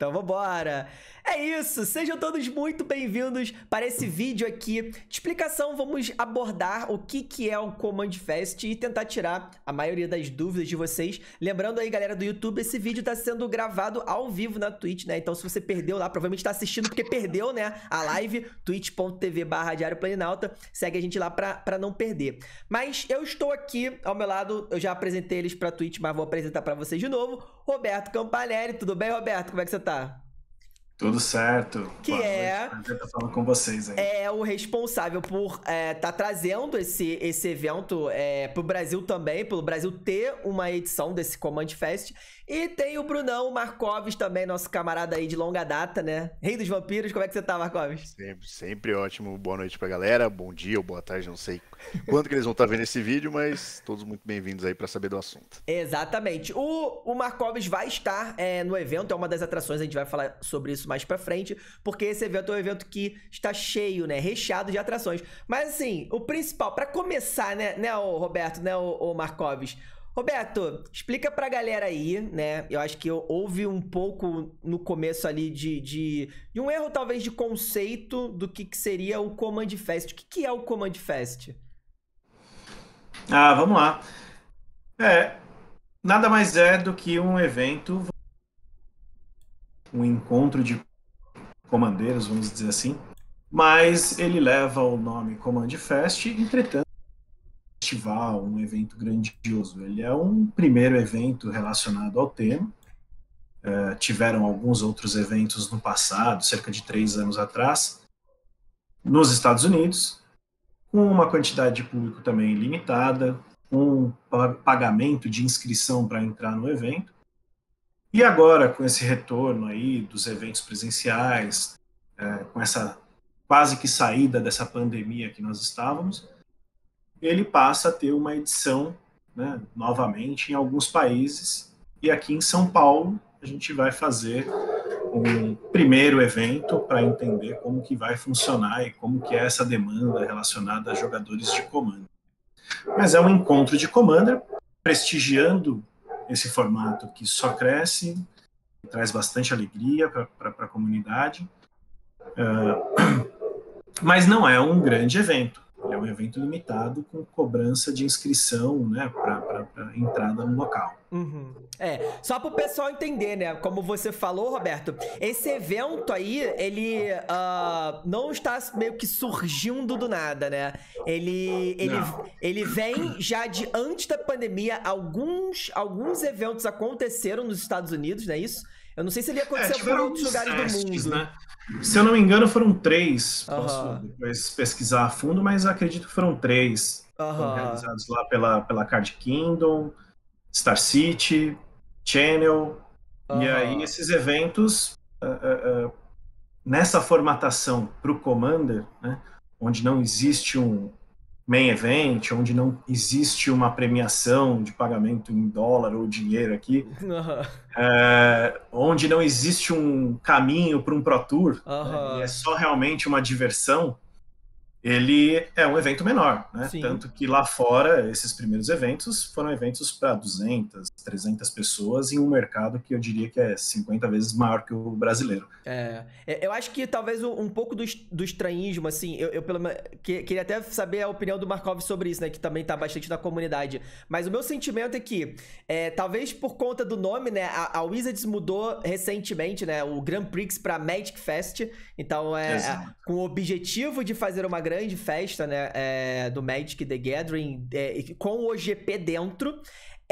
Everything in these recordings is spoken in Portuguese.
Então vambora! É isso, sejam todos muito bem-vindos para esse vídeo aqui de explicação. Vamos abordar o que, que é o Command Fest e tentar tirar a maioria das dúvidas de vocês. Lembrando aí, galera do YouTube, esse vídeo está sendo gravado ao vivo na Twitch, né? Então se você perdeu lá, provavelmente está assistindo porque perdeu, né? A live, twitch.tv barra Diário. Segue a gente lá para não perder. Mas eu estou aqui ao meu lado, eu já apresentei eles para Twitch, mas vou apresentar para vocês de novo. Roberto Campanelli, tudo bem, Roberto? Como é que você tá? Tudo certo. Que Boa é. Prazer estar falando com vocês aí. É o responsável por estar é, tá trazendo esse, esse evento é, para o Brasil também, pelo Brasil ter uma edição desse Command Fest. E tem o Brunão Marcoves também, nosso camarada aí de longa data, né? Rei dos vampiros, como é que você tá, Marcoves? Sempre, sempre ótimo. Boa noite pra galera, bom dia ou boa tarde, não sei quanto que eles vão estar tá vendo esse vídeo, mas todos muito bem-vindos aí para saber do assunto. Exatamente. O, o Marcoves vai estar é, no evento, é uma das atrações, a gente vai falar sobre isso mais pra frente, porque esse evento é um evento que está cheio, né? Recheado de atrações. Mas assim, o principal, para começar, né, né, o Roberto, né, o, o Marcoves? Roberto, explica pra galera aí, né? Eu acho que houve um pouco no começo ali de, de, de um erro, talvez, de conceito do que, que seria o Command Fest. O que, que é o Command Fest? Ah, vamos lá. É, nada mais é do que um evento, um encontro de comandeiros, vamos dizer assim, mas ele leva o nome Command Fest, entretanto, festival, um evento grandioso. Ele é um primeiro evento relacionado ao tema. Uh, tiveram alguns outros eventos no passado, cerca de três anos atrás, nos Estados Unidos, com uma quantidade de público também limitada, um pagamento de inscrição para entrar no evento. E agora, com esse retorno aí dos eventos presenciais, uh, com essa quase que saída dessa pandemia que nós estávamos, ele passa a ter uma edição né, novamente em alguns países. E aqui em São Paulo, a gente vai fazer um primeiro evento para entender como que vai funcionar e como que é essa demanda relacionada a jogadores de comando. Mas é um encontro de Commander, prestigiando esse formato que só cresce, traz bastante alegria para a comunidade, uh, mas não é um grande evento. Ele é um evento limitado com cobrança de inscrição né, para entrada no local. Uhum. É, só para o pessoal entender, né? Como você falou, Roberto, esse evento aí, ele uh, não está meio que surgindo do nada, né? Ele, ele, ele vem já de antes da pandemia. Alguns, alguns eventos aconteceram nos Estados Unidos, não é isso? Eu não sei se ele aconteceu é, por outros lugares testes, do mundo. Né? Se eu não me engano, foram três. Uhum. Posso depois pesquisar a fundo, mas acredito que foram três. Uhum. Foram realizados lá pela, pela Card Kingdom, Star City, Channel. Uhum. E aí, esses eventos, uh, uh, uh, nessa formatação para o Commander, né, onde não existe um, main event, onde não existe uma premiação de pagamento em dólar ou dinheiro aqui, uhum. é, onde não existe um caminho para um Pro Tour, uhum. né, é só realmente uma diversão, ele é um evento menor, né? Tanto que lá fora, esses primeiros eventos foram eventos para 200, 300 pessoas em um mercado que eu diria que é 50 vezes maior que o brasileiro. É, é eu acho que talvez um pouco do, do estranhismo, assim, eu, eu pelo, que, queria até saber a opinião do Markov sobre isso, né? Que também tá bastante na comunidade. Mas o meu sentimento é que, é, talvez por conta do nome, né? A, a Wizards mudou recentemente, né? O Grand Prix para Magic Fest. Então, é, é com o objetivo de fazer uma grande festa, né, é, do Magic The Gathering, é, com o GP dentro.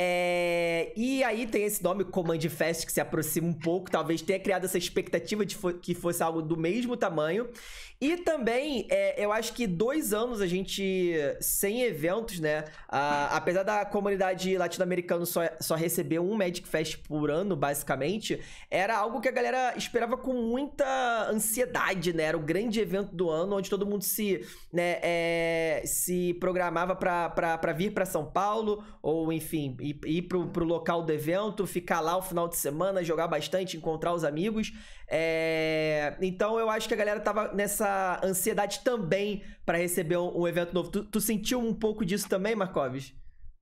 É, e aí tem esse nome Command Fest que se aproxima um pouco, talvez tenha criado essa expectativa de fo que fosse algo do mesmo tamanho. E também, é, eu acho que dois anos a gente sem eventos, né? Ah, apesar da comunidade latino-americana só, só receber um Magic Fest por ano, basicamente, era algo que a galera esperava com muita ansiedade, né? Era o grande evento do ano, onde todo mundo se, né, é, se programava para vir para São Paulo, ou enfim, ir, pro, pro local do evento, ficar lá o final de semana, jogar bastante, encontrar os amigos. É... Então eu acho que a galera tava nessa ansiedade também para receber um, um, evento novo. Tu, tu, sentiu um pouco disso também, Markovs?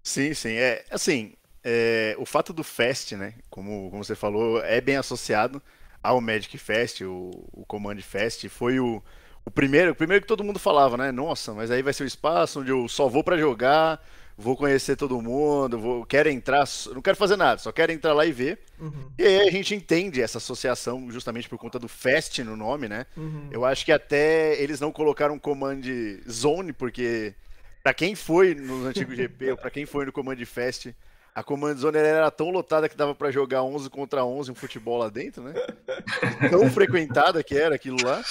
Sim, sim. É assim, é, o fato do Fest, né? Como, como você falou, é bem associado ao Magic Fest, o, o Command Fest, foi o, o primeiro, o primeiro que todo mundo falava, né? Nossa, mas aí vai ser o espaço onde eu só vou para jogar, vou conhecer todo mundo, vou, quero entrar, não quero fazer nada, só quero entrar lá e ver. Uhum. E aí a gente entende essa associação justamente por conta do Fest no nome, né? Uhum. Eu acho que até eles não colocaram Command Zone, porque para quem foi no antigo GP, ou para quem foi no Command Fest, a Command Zone era tão lotada que dava para jogar 11 contra 11 um futebol lá dentro, né? tão frequentada que era aquilo lá.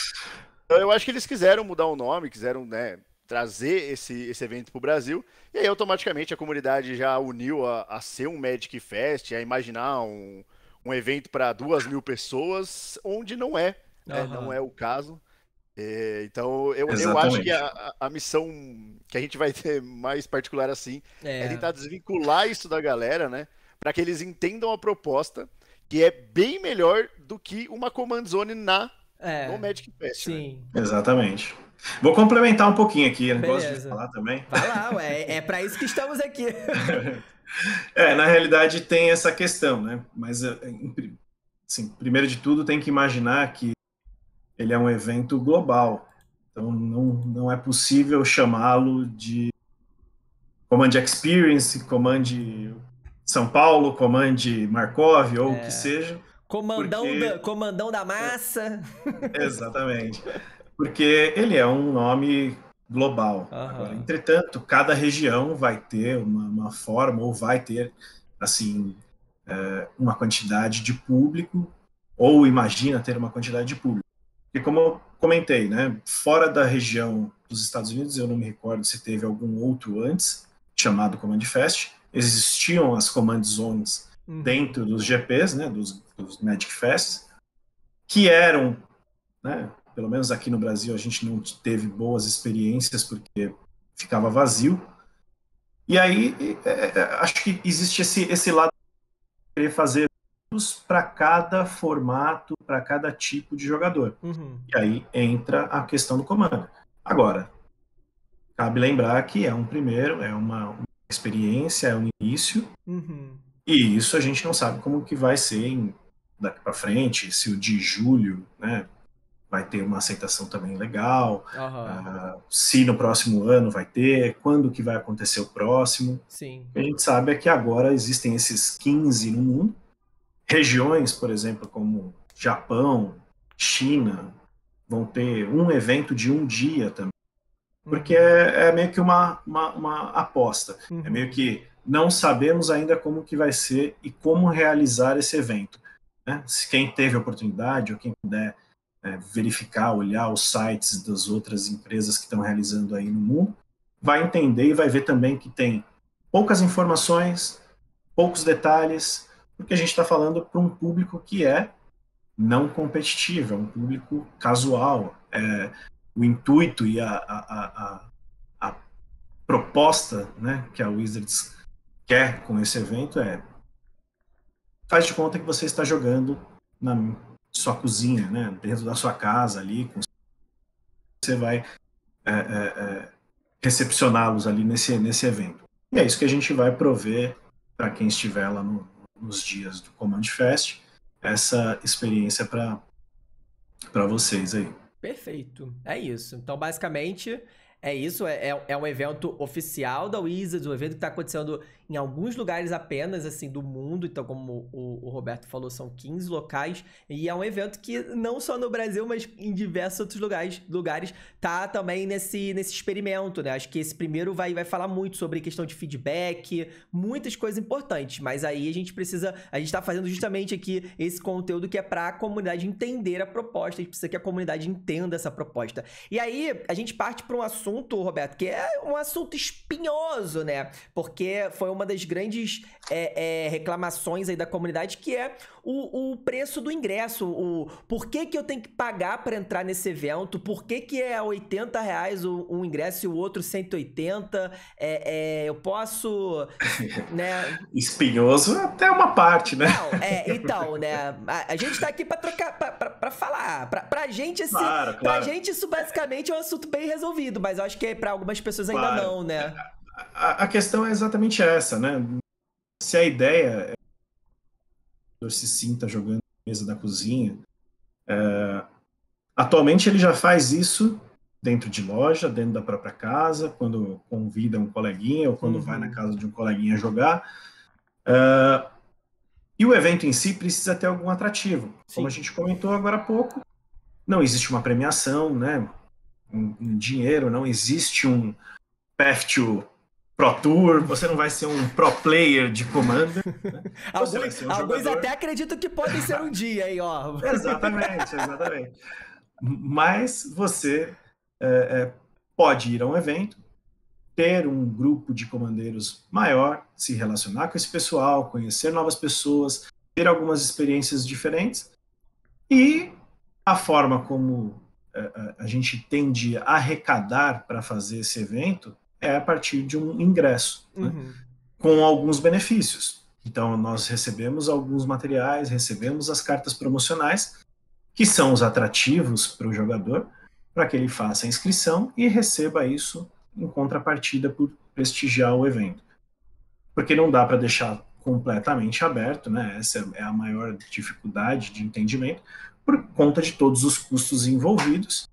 Então eu acho que eles quiseram mudar o nome, quiseram, né, trazer esse, esse evento para o Brasil. E aí, automaticamente, a comunidade já uniu a, a ser um Magic Fest, a imaginar um, um evento para duas mil pessoas, onde não é. Né? Uhum. Não é o caso. É, então, eu, eu acho que a, a, missão que a gente vai ter mais particular assim é, é tentar desvincular isso da galera, né? Para que eles entendam a proposta, que é bem melhor do que uma Command Zone na é, no Magic Fest. Né? Sim. Né? Exatamente. Vou complementar um pouquinho aqui, não gosto de falar também. Vai lá, ué, é para isso que estamos aqui. é, na realidade tem essa questão, né? Mas, é, assim, primeiro de tudo, tem que imaginar que ele é um evento global. Então, não, não é possível chamá-lo de Command Experience, Command São Paulo, Command Markov ou o que é. seja. Comandão, porque... da, comandão da massa. Exatamente porque ele é um nome global. Uhum. Agora, entretanto, cada região vai ter uma, uma forma ou vai ter assim é, uma quantidade de público ou imagina ter uma quantidade de público. E como eu comentei, né, fora da região dos Estados Unidos, eu não me recordo se teve algum outro antes chamado Command Fest. Existiam as Command Zones uhum. dentro dos GPs, né, dos, dos Magic Fests, que eram né, pelo menos aqui no Brasil, a gente não teve boas experiências porque ficava vazio. E aí, é, é, acho que existe esse, esse lado de querer fazer para cada formato, para cada tipo de jogador. Uhum. E aí entra a questão do comando. Agora, cabe lembrar que é um primeiro, é uma, uma experiência, é um início, uhum. e isso a gente não sabe como que vai ser em, daqui para frente, se o de julho, né, vai ter uma aceitação também legal, uhum. uh, se no próximo ano vai ter, quando que vai acontecer o próximo. Sim. A gente sabe é que agora existem esses 15 no mundo, regiões, por exemplo, como Japão, China, vão ter um evento de um dia também, porque uhum. é, é, meio que uma, uma, uma aposta, uhum. é meio que não sabemos ainda como que vai ser e como realizar esse evento. Né? Se quem teve a oportunidade ou quem puder é, verificar, olhar os sites das outras empresas que estão realizando aí no mundo, vai entender e vai ver também que tem poucas informações, poucos detalhes, porque a gente está falando para um público que é não competitivo, é um público casual. É, o intuito e a, a, a, a proposta né, que a Wizards quer com esse evento é faz de conta que você está jogando na sua cozinha, né, dentro da sua casa ali, você vai é, é, é, recepcioná-los ali nesse, nesse evento. E é isso que a gente vai prover para quem estiver lá no, nos dias do Command Fest, essa experiência para vocês aí. Perfeito, é isso. Então, basicamente, é isso, é, é, é um evento oficial da Wizards, um evento que está acontecendo em alguns lugares apenas, assim, do mundo. Então, como o, o, Roberto falou, são 15 locais. E é um evento que não só no Brasil, mas em diversos outros lugares, lugares tá também nesse, nesse experimento, né? Acho que esse primeiro vai, vai falar muito sobre questão de feedback, muitas coisas importantes. Mas aí a gente precisa. A gente tá fazendo justamente aqui esse conteúdo que é para a comunidade entender a proposta. A gente precisa que a comunidade entenda essa proposta. E aí a gente parte para um assunto, Roberto, que é um assunto espinhoso, né? Porque foi uma das grandes é, é, reclamações aí da comunidade, que é o, o preço do ingresso. O por que, que eu tenho que pagar para entrar nesse evento? Por que, que é 80 reais o, um ingresso e o outro 180? É, é, eu posso. né? Espinhoso até uma parte, né? Não, é, então, né? A, a gente tá aqui para trocar, para falar. Pra, pra gente, assim, claro, claro. pra gente isso basicamente é um assunto bem resolvido, mas eu acho que para algumas pessoas ainda claro. não, né? a, a questão é exatamente essa, né? Se a ideia é que o se sinta jogando na mesa da cozinha, É, atualmente ele já faz isso dentro de loja, dentro da própria casa, quando convida um coleguinha ou quando uhum. vai na casa de um coleguinha jogar. Uh, e o evento em si precisa ter algum atrativo. Sim. Como a gente comentou agora há pouco, não existe uma premiação, né? Um, um dinheiro, não existe um Path to Pro Tour, você não vai ser um pro player de Commander. Né? alguns, um alguns até acreditam que pode ser um dia aí, ó. exatamente, exatamente. Mas você é, é, pode ir a um evento, ter um grupo de comandeiros maior, se relacionar com esse pessoal, conhecer novas pessoas, ter algumas experiências diferentes e a forma como a gente tende a arrecadar para fazer esse evento é a partir de um ingresso, né? uhum. né? com alguns benefícios. Então, nós recebemos alguns materiais, recebemos as cartas promocionais, que são os atrativos para o jogador, para que ele faça a inscrição e receba isso em contrapartida por prestigiar o evento. Porque não dá para deixar completamente aberto, né? Essa é a maior dificuldade de entendimento, por conta de todos os custos envolvidos,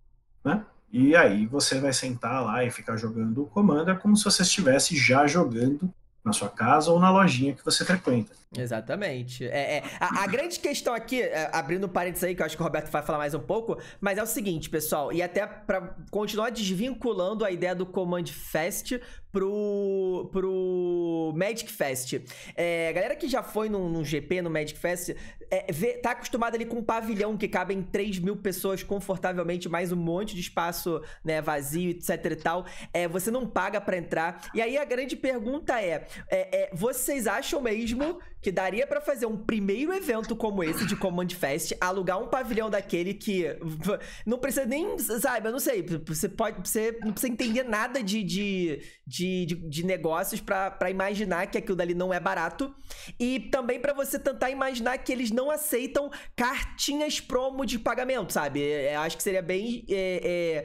né? E aí você vai sentar lá e ficar jogando o Commander como se você estivesse já jogando na sua casa ou na lojinha que você frequenta. Exatamente. É, é a, a, grande questão aqui, é, abrindo parênteses aí, que eu acho que o Roberto vai falar mais um pouco, mas é o seguinte, pessoal, e até para continuar desvinculando a ideia do Command Fest pro, pro Magic Fest. É, a galera que já foi num, num GP, no Magic Fest, é, vê, tá acostumada ali com um pavilhão que cabem 3 mil pessoas confortavelmente, mais um monte de espaço né, vazio, etc e tal. É, você não paga para entrar. E aí a grande pergunta é, é, é vocês acham mesmo que daria para fazer um primeiro evento como esse de Command Fest, alugar um pavilhão daquele que não precisa nem, sabe, eu não sei, você pode, você não precisa entender nada de, de, de, de, de negócios para imaginar que aquilo dali não é barato e também para você tentar imaginar que eles não aceitam cartinhas promo de pagamento, sabe? Eu acho que seria bem é, é, é,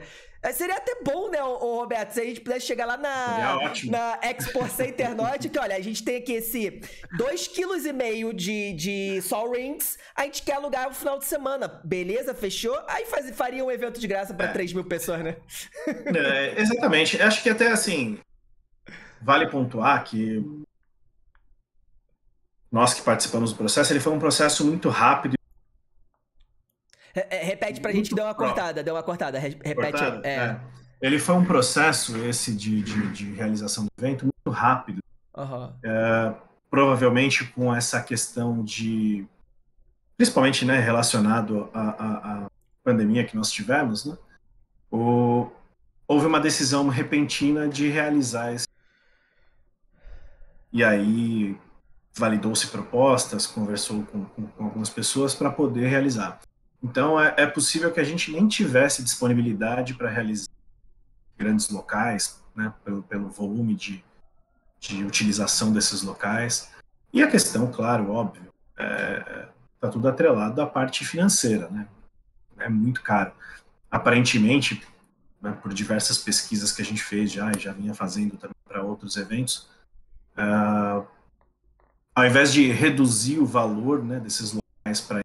seria até bom, né, ô, Roberto, se a gente pudesse chegar lá na, na Expo Center Norte, que olha, a gente tem aqui esse 2,5 kg de, de Sol Rings, a gente quer alugar o final de semana, beleza? Fechou? Aí faz, faria um evento de graça para é. 3 mil pessoas, né? É, exatamente. Acho que até assim, vale pontuar que nós que participamos do processo, ele foi um processo muito rápido é, repete pra gente que deu uma cortada, deu uma cortada. Repete. É. É. Ele foi um processo, esse de, de, de, realização do evento, muito rápido. Uhum. Provavelmente com essa questão de. Principalmente né, relacionado à, à pandemia que nós tivemos, né? O, houve uma decisão repentina de realizar esse. E aí validou-se propostas, conversou com, com, com algumas pessoas para poder realizar. Então, é, é possível que a gente nem tivesse disponibilidade para realizar grandes locais, né, pelo, pelo volume de, de utilização desses locais. E a questão, claro, óbvio, está é, tá tudo atrelado à parte financeira, né? É muito caro. Aparentemente, né, por diversas pesquisas que a gente fez já e já vinha fazendo também para outros eventos, uh, ao invés de reduzir o valor né, desses locais para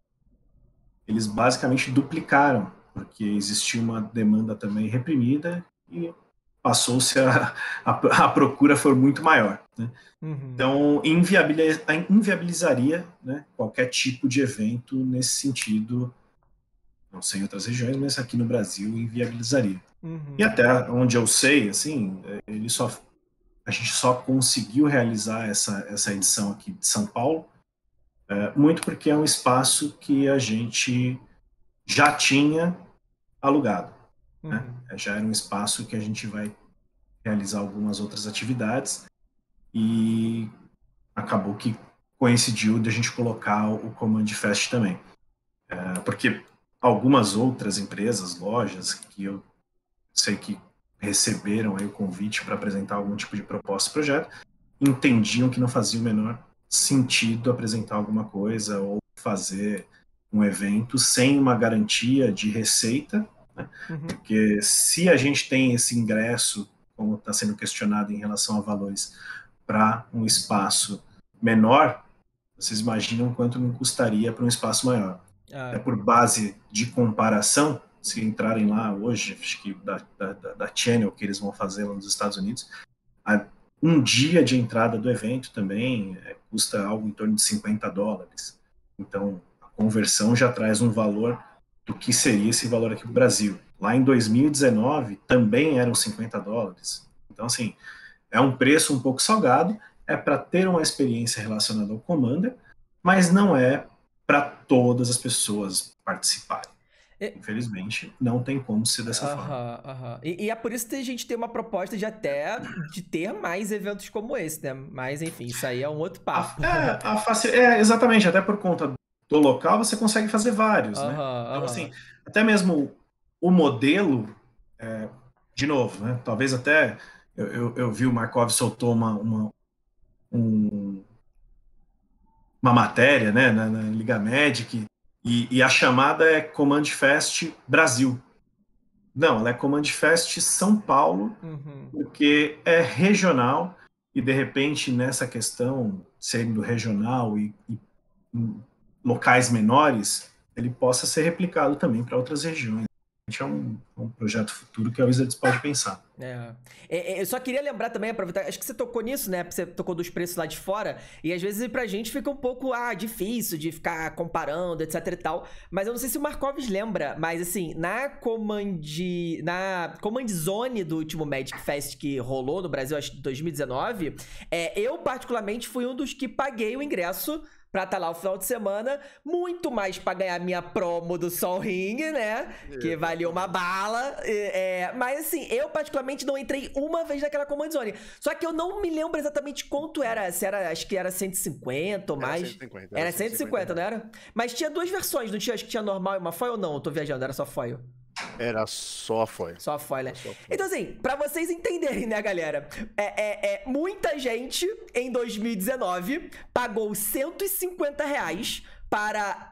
eles basicamente duplicaram, porque existia uma demanda também reprimida e passou-se a, a, a, procura for muito maior. Né? Uhum. Então, inviabiliz, inviabilizaria né, qualquer tipo de evento nesse sentido, não sei em outras regiões, mas aqui no Brasil inviabilizaria. Uhum. E até onde eu sei, assim, ele só, a gente só conseguiu realizar essa, essa edição aqui de São Paulo muito porque é um espaço que a gente já tinha alugado. Né? Uhum. Né? Já era um espaço que a gente vai realizar algumas outras atividades e acabou que coincidiu de a gente colocar o Command Fest também. É, porque algumas outras empresas, lojas, que eu sei que receberam aí o convite para apresentar algum tipo de proposta projeto, entendiam que não fazia o menor sentido apresentar alguma coisa ou fazer um evento sem uma garantia de receita, né? uhum. porque se a gente tem esse ingresso, como está sendo questionado em relação a valores, para um espaço menor, vocês imaginam quanto não custaria para um espaço maior. Ah. É por base de comparação, se entrarem lá hoje, acho que da, da, da Channel que eles vão fazer lá nos Estados Unidos, a, um dia de entrada do evento também é, custa algo em torno de 50 dólares. Então, a conversão já traz um valor do que seria esse valor aqui no Brasil. Lá em 2019 também eram 50 dólares. Então, assim, é um preço um pouco salgado, é para ter uma experiência relacionada ao Commander, mas não é para todas as pessoas participarem. Infelizmente, não tem como ser dessa forma. E, e, é por isso que a gente tem uma proposta de até de ter mais eventos como esse, né? Mas enfim, isso aí é um outro papo. É, faci... é, exatamente, até por conta do local você consegue fazer vários, né? Então, assim, até mesmo o modelo, é, de novo, né? Talvez até eu, eu, eu, vi o Markov soltou uma, uma, um, uma matéria, né, na, na Liga Magic e, e, a chamada é Command Fest Brasil. Não, ela é Command Fest São Paulo, uhum. porque é regional e de repente nessa questão sendo regional e, e locais menores, ele possa ser replicado também para outras regiões é um, um, projeto futuro que a Wizards pode pensar. É. é. Eu só queria lembrar também, aproveitar, acho que você tocou nisso, né? Você tocou dos preços lá de fora, e às vezes pra gente fica um pouco, ah, difícil de ficar comparando, etc e tal. Mas eu não sei se o Markovs lembra, mas assim, na Command. Na Command Zone do último Magic Fest que rolou no Brasil, acho que 2019, é, eu particularmente fui um dos que paguei o ingresso pra estar tá lá o final de semana, muito mais pra ganhar minha promo do Sol Ring, né? Que valia uma bala. É, mas assim, eu particularmente não entrei uma vez naquela Command Zone. Só que eu não me lembro exatamente quanto era. Se era, acho que era 150 ou mais. Era 150, era, era 150, 150, não era? Mas tinha duas versões, não tinha? Acho que tinha normal e uma foil ou não? Eu tô viajando, era só foil. Era só foil. Só foil, né? Só foil. Então, assim, pra vocês entenderem, né, galera? É, é, é, muita gente em 2019 pagou 150 reais para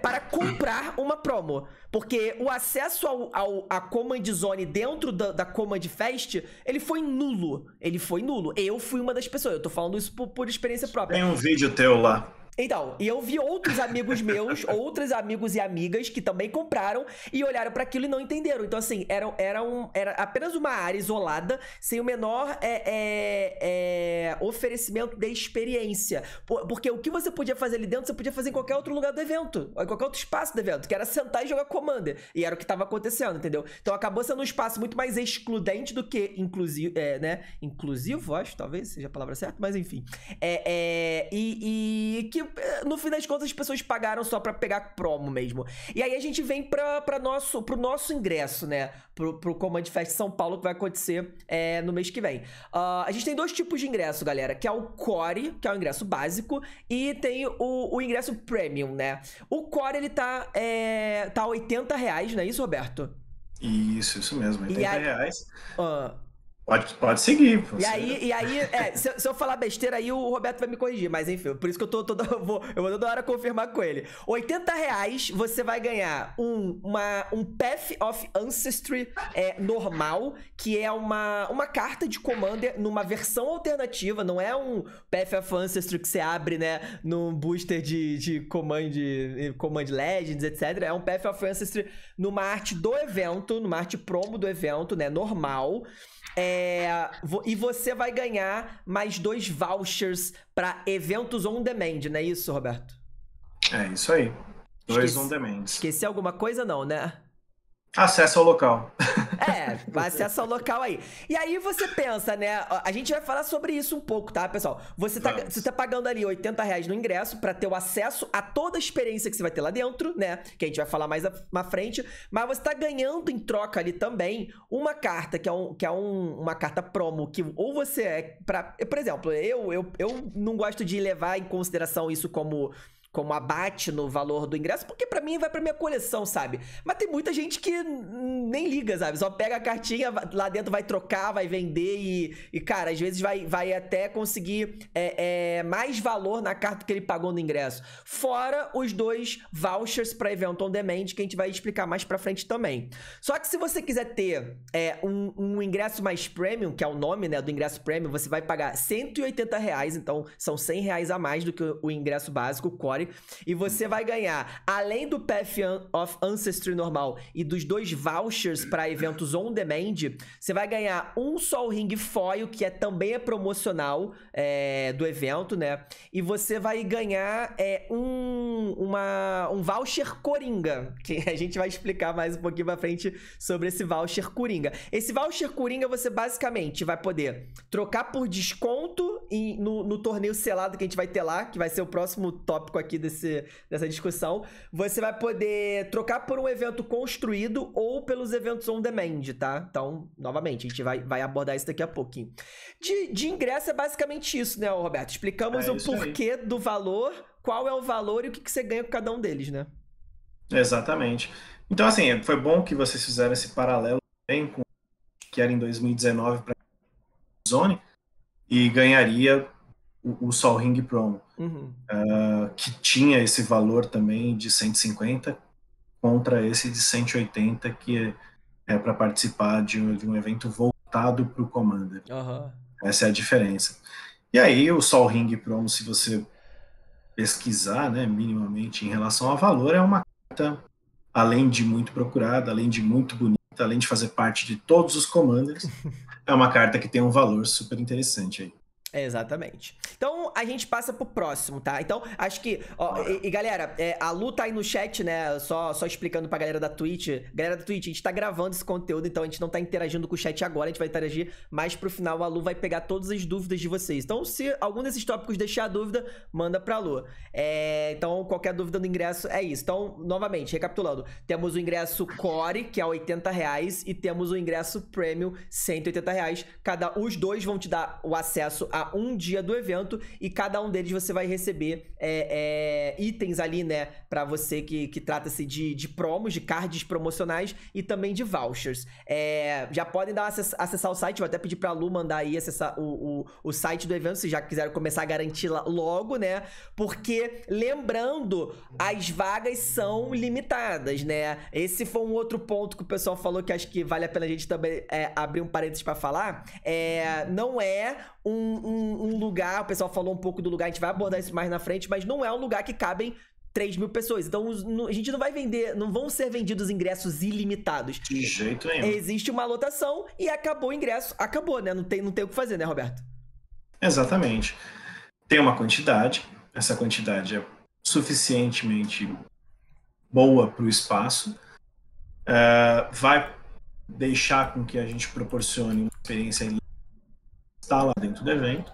para comprar uma promo. Porque o acesso ao, ao a Command Zone dentro da, da, Command Fest, ele foi nulo. Ele foi nulo. Eu fui uma das pessoas. Eu tô falando isso por, por experiência própria. Tem um vídeo teu lá. Então, e eu vi outros amigos meus, outros amigos e amigas que também compraram e olharam para aquilo e não entenderam. Então, assim, era, era, um, era apenas uma área isolada, sem o menor é, é, é, oferecimento de experiência. Porque o que você podia fazer ali dentro, você podia fazer em qualquer outro lugar do evento, em qualquer outro espaço do evento, que era sentar e jogar Commander. E era o que estava acontecendo, entendeu? Então acabou sendo um espaço muito mais excludente do que inclusivo, é, né? Inclusivo, acho, talvez seja a palavra certa, mas enfim. É, é, e, e que eh, no fim das contas as pessoas pagaram só para pegar promo mesmo. E aí a gente vem pra, pra nosso, pro nosso ingresso, né? Pro, pro Command Fest São Paulo que vai acontecer é, no mês que vem. Uh, a gente tem dois tipos de ingresso, galera, que é o Core, que é o ingresso básico, e tem o, o ingresso Premium, né? O Core, ele tá, é, tá 80 reais, não é isso, Roberto? Isso, isso mesmo, 80 aí, reais. Uh, Pode, pode seguir. E aí, e aí é, se, se, eu falar besteira, aí o Roberto vai me corrigir. Mas enfim, por isso que eu tô toda. Eu vou, eu vou toda hora confirmar com ele. 80 reais você vai ganhar um, uma, um Path of Ancestry é, normal, que é uma, uma carta de Commander numa versão alternativa. Não é um Path of Ancestry que você abre, né? Num booster de, de Command, Command Legends, etc. É um Path of Ancestry numa arte do evento, numa arte promo do evento, né? Normal. É, e você vai ganhar mais dois vouchers para eventos on demand, não é isso, Roberto? É isso aí. Dois Esqueci, on demand. Esqueci alguma coisa, não, né? Acesso ao local. É, acesso ao local aí. E aí você pensa, né? A gente vai falar sobre isso um pouco, tá, pessoal? Você tá, você tá pagando ali 80 reais no ingresso para ter o acesso a toda a experiência que você vai ter lá dentro, né? Que a gente vai falar mais à frente. Mas você tá ganhando em troca ali também uma carta, que é, um, que é um, uma carta promo, que ou você é pra. Por exemplo, eu, eu, eu não gosto de levar em consideração isso como como abate no valor do ingresso, porque para mim vai pra minha coleção, sabe? Mas tem muita gente que nem liga, sabe? Só pega a cartinha, lá dentro vai trocar, vai vender e, e cara, às vezes vai, vai até conseguir é, é, mais valor na carta que ele pagou no ingresso. Fora os dois vouchers para evento on demand, que a gente vai explicar mais pra frente também. Só que se você quiser ter é, um, um ingresso mais premium, que é o nome né, do ingresso premium, você vai pagar 180 reais, então são 100 reais a mais do que o ingresso básico, core E você vai ganhar, além do Path of Ancestry normal e dos dois vouchers para eventos on demand, você vai ganhar um Sol Ring Foil, que é também é promocional é, do evento, né? E você vai ganhar é, um, uma, um voucher Coringa, que a gente vai explicar mais um pouquinho pra frente sobre esse voucher Coringa. Esse voucher Coringa você basicamente vai poder trocar por desconto em, no, no torneio selado que a gente vai ter lá, que vai ser o próximo tópico aqui desse, dessa discussão. Você vai poder trocar por um evento construído ou pelos eventos on demand, tá? Então, novamente, a gente vai, vai abordar isso daqui a pouquinho. De, de ingresso é basicamente isso, né, Roberto? Explicamos é o porquê aí. do valor, qual é o valor e o que, que você ganha com cada um deles, né? Exatamente. Então, assim, foi bom que vocês fizeram esse paralelo também com que era em 2019 para Zone e ganharia o, o Sol Ring Pro, uhum. uh, que tinha esse valor também de 150 contra esse de 180 que é, é para participar de um, de um, evento voltado para o Commander. Uhum. Essa é a diferença. E aí o Sol Ring Pro, se você pesquisar, né, minimamente em relação ao valor, é uma carta além de muito procurada, além de muito bonita, além de fazer parte de todos os commanders, é uma carta que tem um valor super interessante aí. Exatamente. Então a gente passa pro próximo, tá? Então acho que. Ó, e, e, galera, é, a Lu tá aí no chat, né? Só, só explicando pra galera da Twitch. Galera da Twitch, a gente tá gravando esse conteúdo, então a gente não tá interagindo com o chat agora, a gente vai interagir mais pro final. A Lu vai pegar todas as dúvidas de vocês. Então, se algum desses tópicos deixar dúvida, manda pra Lu. É, então, qualquer dúvida do ingresso é isso. Então, novamente, recapitulando: temos o ingresso Core, que é 80 reais, e temos o ingresso Premium, 180 reais. Cada, os dois vão te dar o acesso a um dia do evento e cada um deles você vai receber é, é, itens ali, né, para você que, que trata-se de, de promos, de cards promocionais e também de vouchers. É, já podem dar acess, acessar o site, vou até pedir pra Lu mandar aí acessar o, o, o site do evento, se já quiserem começar a garantir logo, né, porque lembrando, as vagas são limitadas, né, esse foi um outro ponto que o pessoal falou que acho que vale a pena a gente também é, abrir um parênteses para falar, é, não é um, um, um, lugar, o pessoal falou um pouco do lugar, a gente vai abordar isso mais na frente, mas não é um lugar que cabem 3 mil pessoas. Então a gente não vai vender, não vão ser vendidos ingressos ilimitados. De jeito nenhum. Existe uma lotação e acabou o ingresso, acabou, né? Não tem, não tem o que fazer, né, Roberto? Exatamente. Tem uma quantidade, essa quantidade é suficientemente boa para o espaço, uh, vai deixar com que a gente proporcione uma experiência está lá dentro do evento.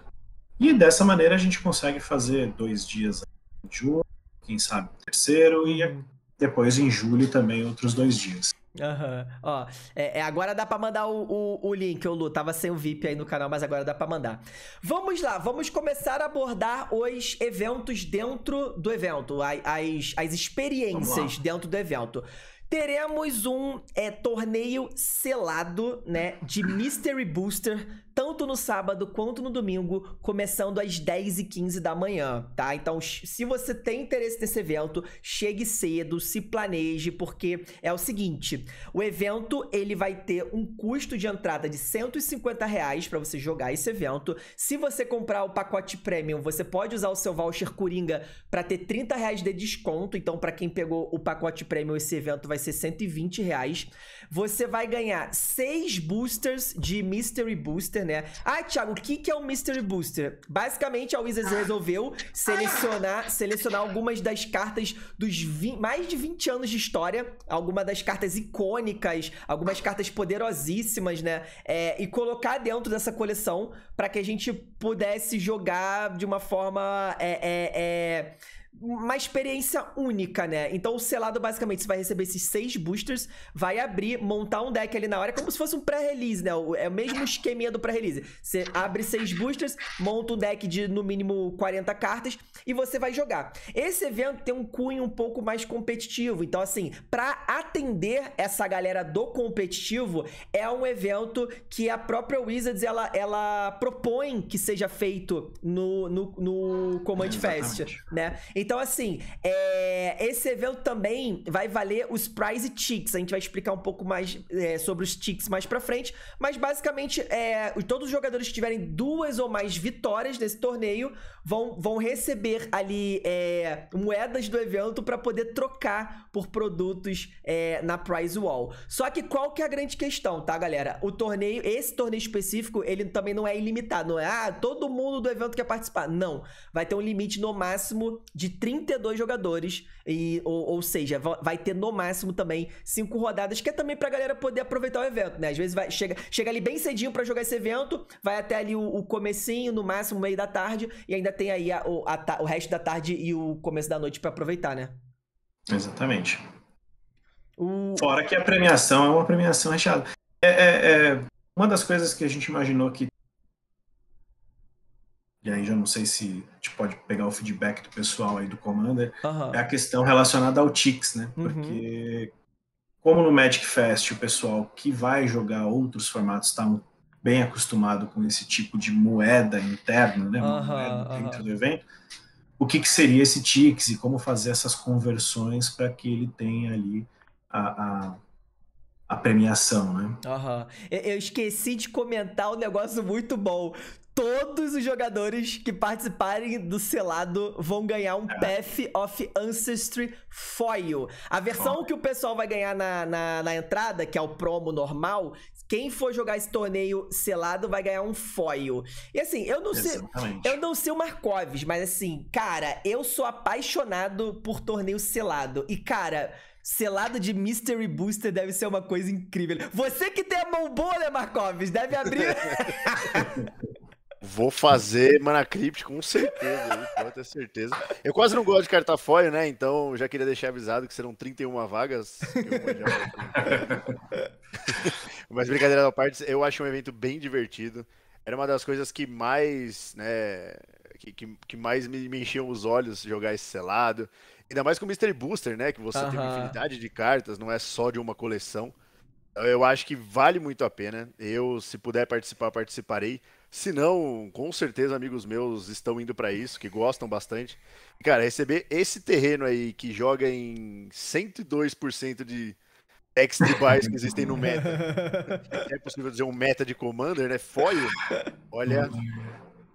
E dessa maneira a gente consegue fazer dois dias de junho, quem sabe terceiro, e uhum. depois em julho também outros dois dias. Aham. Uhum. Ó, é, é, agora dá para mandar o, o, o, link, o Lu. Tava sem o VIP aí no canal, mas agora dá para mandar. Vamos lá, vamos começar a abordar os eventos dentro do evento, as, as experiências dentro do evento. Teremos um é, torneio selado, né, de Mystery Booster tanto no sábado quanto no domingo, começando às 10h15 da manhã, tá? Então, se você tem interesse nesse evento, chegue cedo, se planeje, porque é o seguinte, o evento, ele vai ter um custo de entrada de 150 reais para você jogar esse evento. Se você comprar o pacote Premium, você pode usar o seu voucher Coringa para ter 30 reais de desconto, então para quem pegou o pacote Premium, esse evento vai ser 120 reais. Você vai ganhar seis boosters de Mystery Booster, né? Ah, Thiago, o que, que é o Mystery Booster? Basicamente, a Wizards resolveu selecionar, selecionar algumas das cartas dos 20, mais de 20 anos de história, algumas das cartas icônicas, algumas cartas poderosíssimas, né? É, e colocar dentro dessa coleção para que a gente pudesse jogar de uma forma. É, é, é uma experiência única, né? Então o selado basicamente você vai receber esses seis boosters, vai abrir, montar um deck ali na hora, como se fosse um pré-release, né? É o mesmo esqueminha do pré-release. Você abre seis boosters, monta um deck de no mínimo 40 cartas e você vai jogar. Esse evento tem um cunho um pouco mais competitivo, então assim, para atender essa galera do competitivo, é um evento que a própria Wizards ela, ela propõe que seja feito no, no, no Command Fest, né? Então, Então, assim, é, esse evento também vai valer os Prize Ticks. A gente vai explicar um pouco mais é, sobre os Ticks mais pra frente. Mas, basicamente, é, todos os jogadores que tiverem duas ou mais vitórias nesse torneio vão, vão receber ali é, moedas do evento para poder trocar por produtos é, na Prize Wall. Só que qual que é a grande questão, tá, galera? O torneio, esse torneio específico, ele também não é ilimitado. Não é, ah, todo mundo do evento quer participar. Não. Vai ter um limite no máximo de 32 jogadores. E, ou, ou seja, vai ter no máximo também cinco rodadas, que é também pra galera poder aproveitar o evento, né? Às vezes vai, chega, chega ali bem cedinho para jogar esse evento, vai até ali o, o comecinho, no máximo meio da tarde, e ainda tem aí a, o, a, o resto da tarde e o começo da noite para aproveitar, né? Exatamente. O... Fora que a premiação é uma premiação recheada. É, é, é, uma das coisas que a gente imaginou que. E aí já não sei se a gente pode pegar o feedback do pessoal aí do Commander, uhum. é a questão relacionada ao Tix, né? Uhum. Porque como no Magic Fest o pessoal que vai jogar outros formatos está bem acostumado com esse tipo de moeda interna, né? Uhum, moeda dentro do evento. O que, que seria esse Tix e como fazer essas conversões para que ele tenha ali a, a, a premiação, né? Uhum. Eu esqueci de comentar um negócio muito bom. Todos os jogadores que participarem do selado vão ganhar um é. Path of Ancestry Foil. A versão que o pessoal vai ganhar na, na, na, entrada, que é o promo normal, quem for jogar esse torneio selado vai ganhar um foil. E assim, eu não Exatamente. sei, eu não sei o Markovs, mas assim, cara, eu sou apaixonado por torneio selado. E cara, Selado de Mystery Booster deve ser uma coisa incrível. Você que tem a mão boa, né, Markovs? Deve abrir. Vou fazer Mana Crypt com certeza, pode ter certeza. Eu quase não gosto de carta foil, né? Então já queria deixar avisado que serão 31 vagas. Mas brincadeira da parte, eu acho um evento bem divertido. Era uma das coisas que mais, né, que, que, que mais me, me enchiam os olhos jogar esse selado. Ainda mais com o Mystery Booster, né? Que você tem uma infinidade de cartas, não é só de uma coleção. Eu acho que vale muito a pena. Eu, se puder participar, participarei. Se não, com certeza amigos meus estão indo para isso, que gostam bastante. Cara, receber esse terreno aí que joga em 102% de X tribais que existem no meta. é possível dizer um meta de Commander, né? Foil. Olha,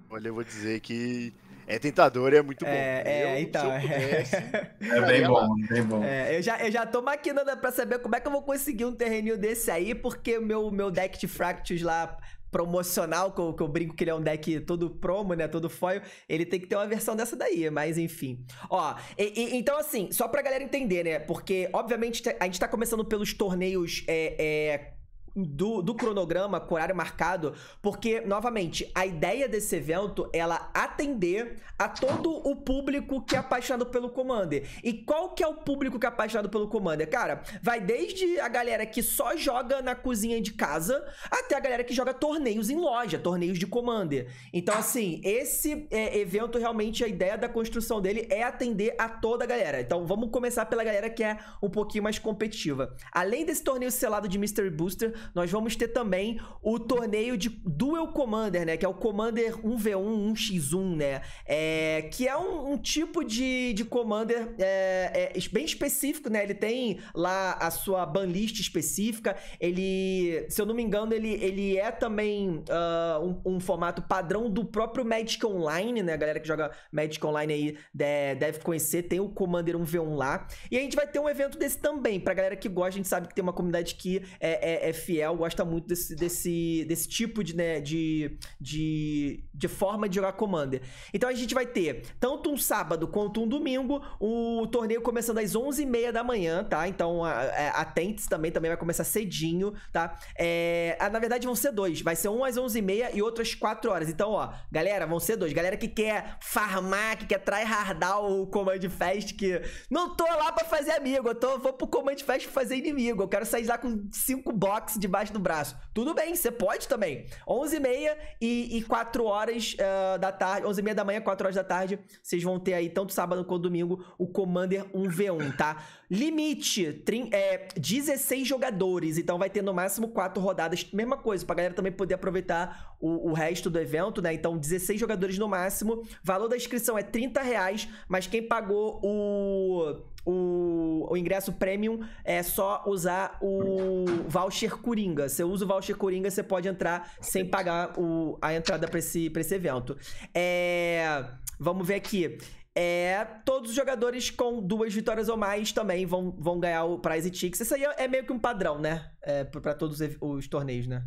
olha, eu vou dizer que é tentador e é muito bom. É, é eu, então. Pudesse, é bem bom, bem bom. É, eu, já, eu já tô maquinando pra saber como é que eu vou conseguir um terreninho desse aí, porque o meu, meu deck de Fractures lá promocional, que eu, que eu, brinco que ele é um deck todo promo, né? Todo foil, ele tem que ter uma versão dessa daí, mas enfim. Ó, e, e, então assim, só pra galera entender, né? Porque, obviamente, a gente tá começando pelos torneios é, é, do, do cronograma com horário marcado, porque, novamente, a ideia desse evento ela atender a todo o público que é apaixonado pelo Commander. E qual que é o público que é apaixonado pelo Commander? Cara, vai desde a galera que só joga na cozinha de casa até a galera que joga torneios em loja, torneios de Commander. Então, assim, esse é, evento realmente a ideia da construção dele é atender a toda a galera. Então, vamos começar pela galera que é um pouquinho mais competitiva. Além desse torneio selado de Mystery Booster, nós vamos ter também o torneio de Duel Commander, né? Que é o Commander 1v1, 1x1, né? É, que é um, um, tipo de, de Commander é, é, bem específico, né? Ele tem lá a sua banlist específica. Ele, se eu não me engano, ele, ele é também uh, um, um, formato padrão do próprio Magic Online, né? A galera que joga Magic Online aí deve, deve conhecer. Tem o Commander 1v1 lá. E a gente vai ter um evento desse também. Pra galera que gosta, a gente sabe que tem uma comunidade que é, é, é fiel fiel gosta muito desse, desse, desse tipo de, né, de, de, de forma de jogar Commander. Então a gente vai ter tanto um sábado quanto um domingo, o torneio começando às 11h30 da manhã, tá? Então é, atentes também, também vai começar cedinho, tá? É, na verdade vão ser dois, vai ser um às 11h30 e outro às 4 horas. Então, ó, galera, vão ser dois. Galera que quer farmar, que quer tryhardar o Command Fest, que não tô lá pra fazer amigo, eu tô, vou pro Command Fest fazer inimigo, eu quero sair lá com cinco boxes debaixo do braço. Tudo bem, você pode também. 11h30 e, e 4 horas uh, da tarde, 11h30 da manhã, 4 horas da tarde, vocês vão ter aí, tanto sábado quanto domingo, o Commander 1v1, tá? Limite, é, 16 jogadores, então vai ter no máximo 4 rodadas. Mesma coisa, pra galera também poder aproveitar o, o, resto do evento, né? Então, 16 jogadores no máximo. Valor da inscrição é 30 reais, mas quem pagou o, o, o ingresso premium é só usar o voucher Coringa. Você usa o voucher Coringa, você pode entrar sem pagar o, a entrada pra esse, pra esse evento. É, vamos ver aqui é, todos os jogadores com duas vitórias ou mais também vão, vão ganhar o Prize Tickets. Isso aí é meio que um padrão, né? É, para todos os torneios, né?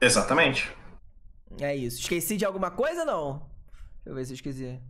Exatamente. É isso. Esqueci de alguma coisa não? Deixa eu ver se eu esqueci.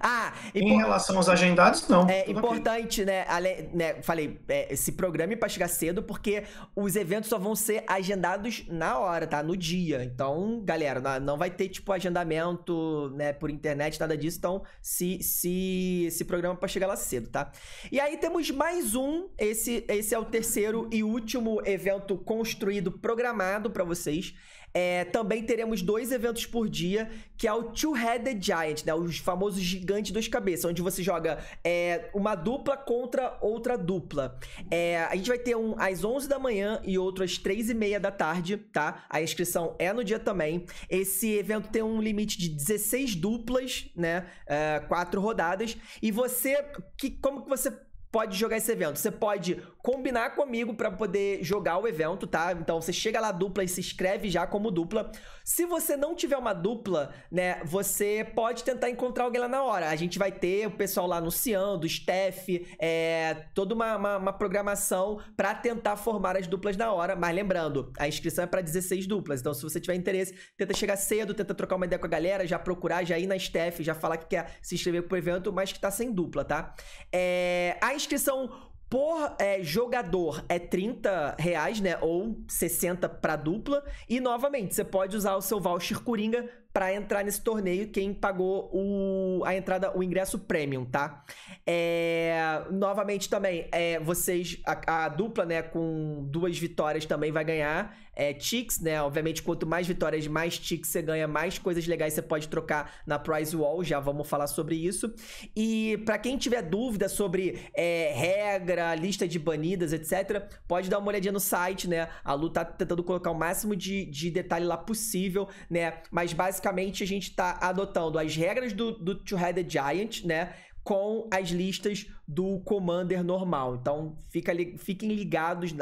Ah, em relação aos agendados, não. É importante, né, ale, né? Falei, é, se programe para chegar cedo, porque os eventos só vão ser agendados na hora, tá? No dia. Então, galera, não vai ter, tipo, agendamento, né, por internet, nada disso. Então, se, se, se programa para chegar lá cedo, tá? E aí temos mais um. Esse, esse é o terceiro e último evento construído, programado para vocês. É, também teremos dois eventos por dia, que é o Two-Headed Giant, né? Os famosos gigantes dos cabeças, onde você joga é, uma dupla contra outra dupla. É, a gente vai ter um às 11 da manhã e outro às 3 e meia da tarde, tá? A inscrição é no dia também. Esse evento tem um limite de 16 duplas, né? É, quatro rodadas. E você, que, como que você pode jogar esse evento? Você pode combinar comigo para poder jogar o evento, tá? Então você chega lá dupla e se inscreve já como dupla. Se você não tiver uma dupla, né, você pode tentar encontrar alguém lá na hora. A gente vai ter o pessoal lá anunciando, o staff, é, toda uma, uma, uma programação para tentar formar as duplas na hora. Mas lembrando, a inscrição é para 16 duplas. Então se você tiver interesse, tenta chegar cedo, tenta trocar uma ideia com a galera, já procurar, já ir na staff, já falar que quer se inscrever pro evento, mas que tá sem dupla, tá? É, a inscrição por é, jogador é 30 reais, né? Ou 60 para dupla. E novamente, você pode usar o seu voucher Coringa para entrar nesse torneio quem pagou o, a entrada, o ingresso premium, tá? É, novamente também, é, vocês, a, a, dupla, né, com duas vitórias também vai ganhar é, ticks, né? Obviamente, quanto mais vitórias, mais ticks você ganha, mais coisas legais você pode trocar na Prize Wall, já vamos falar sobre isso. E para quem tiver dúvida sobre é, regra, lista de banidas, etc., pode dar uma olhadinha no site, né? A Lu tá tentando colocar o máximo de, de detalhe lá possível, né? Mas basicamente basicamente a gente está adotando as regras do, do Two-Headed Giant, né? Com as listas do Commander normal. Então, fica, fiquem ligados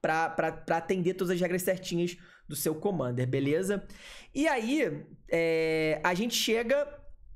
para atender todas as regras certinhas do seu Commander, beleza? E aí, é, a gente chega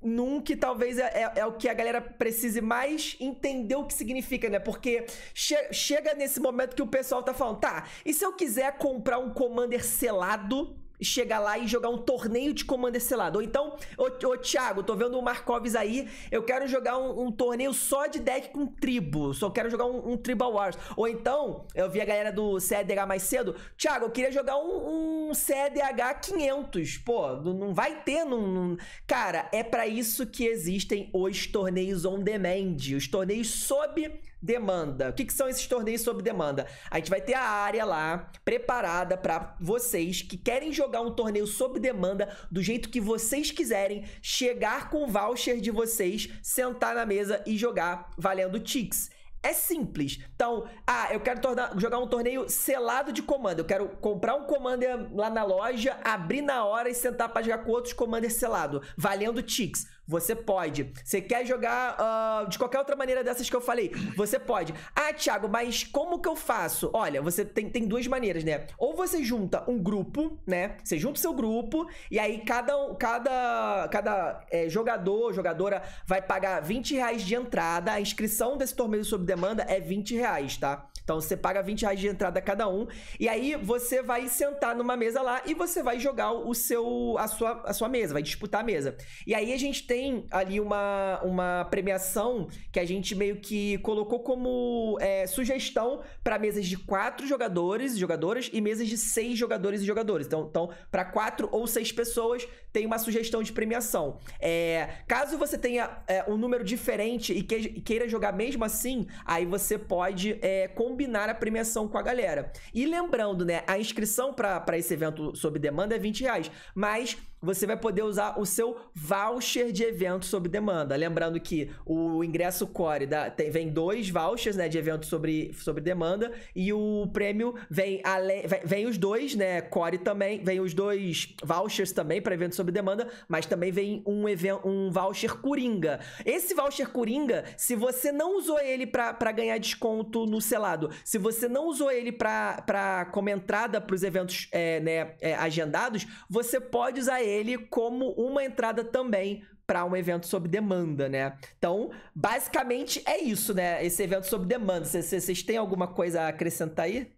num que talvez é, é, é, o que a galera precise mais entender o que significa, né? Porque che chega nesse momento que o pessoal tá falando, tá, e se eu quiser comprar um Commander selado chegar lá e jogar um torneio de Commander selado. Ou então, ô, ô Thiago, tô vendo o Markovs aí, eu quero jogar um, um, torneio só de deck com tribo, só quero jogar um, um, Tribal Wars. Ou então, eu vi a galera do CDH mais cedo, Thiago, eu queria jogar um, um CDH 500. Pô, não vai ter, não... Cara, é para isso que existem os torneios on demand, os torneios sob demanda. O que, que, são esses torneios sob demanda? A gente vai ter a área lá preparada para vocês que querem jogar um torneio sob demanda do jeito que vocês quiserem, chegar com o voucher de vocês, sentar na mesa e jogar valendo ticks. É simples. Então, ah, eu quero tornar, jogar um torneio selado de comando. Eu quero comprar um commander lá na loja, abrir na hora e sentar para jogar com outros commanders selado, valendo ticks. Você pode. Você quer jogar uh, de qualquer outra maneira dessas que eu falei? Você pode. Ah, Thiago, mas como que eu faço? Olha, você tem, tem duas maneiras, né? Ou você junta um grupo, né? Você junta o seu grupo e aí cada, cada, cada é, jogador, jogadora vai pagar 20 reais de entrada. A inscrição desse torneio sob demanda é 20 reais, tá? Então você paga 20 reais de entrada cada um. E aí você vai sentar numa mesa lá e você vai jogar o seu, a, sua, a sua mesa, vai disputar a mesa. E aí a gente tem ali uma, uma premiação que a gente meio que colocou como é, sugestão para mesas de quatro jogadores e jogadoras e mesas de seis jogadores e jogadores. Então, então para quatro ou seis pessoas, tem uma sugestão de premiação. É, caso você tenha é, um número diferente e queira jogar mesmo assim, aí você pode é, combinar a premiação com a galera. E lembrando, né, a inscrição para esse evento sob demanda é 20 reais, mas você vai poder usar o seu voucher de evento sob demanda. Lembrando que o ingresso core da, tem, vem dois vouchers né, de evento sobre, sobre demanda e o prêmio vem, vem, vem os dois, né? Core também, vem os dois vouchers também para evento sob demanda, mas também vem um, event, um voucher Coringa. Esse voucher Coringa, se você não usou ele para ganhar desconto no selado, se você não usou ele para como entrada para os eventos é, né, é, agendados, você pode usar ele como uma entrada também para um evento sob demanda, né? Então, basicamente é isso, né? Esse evento sob demanda. Vocês têm alguma coisa a acrescentar aí?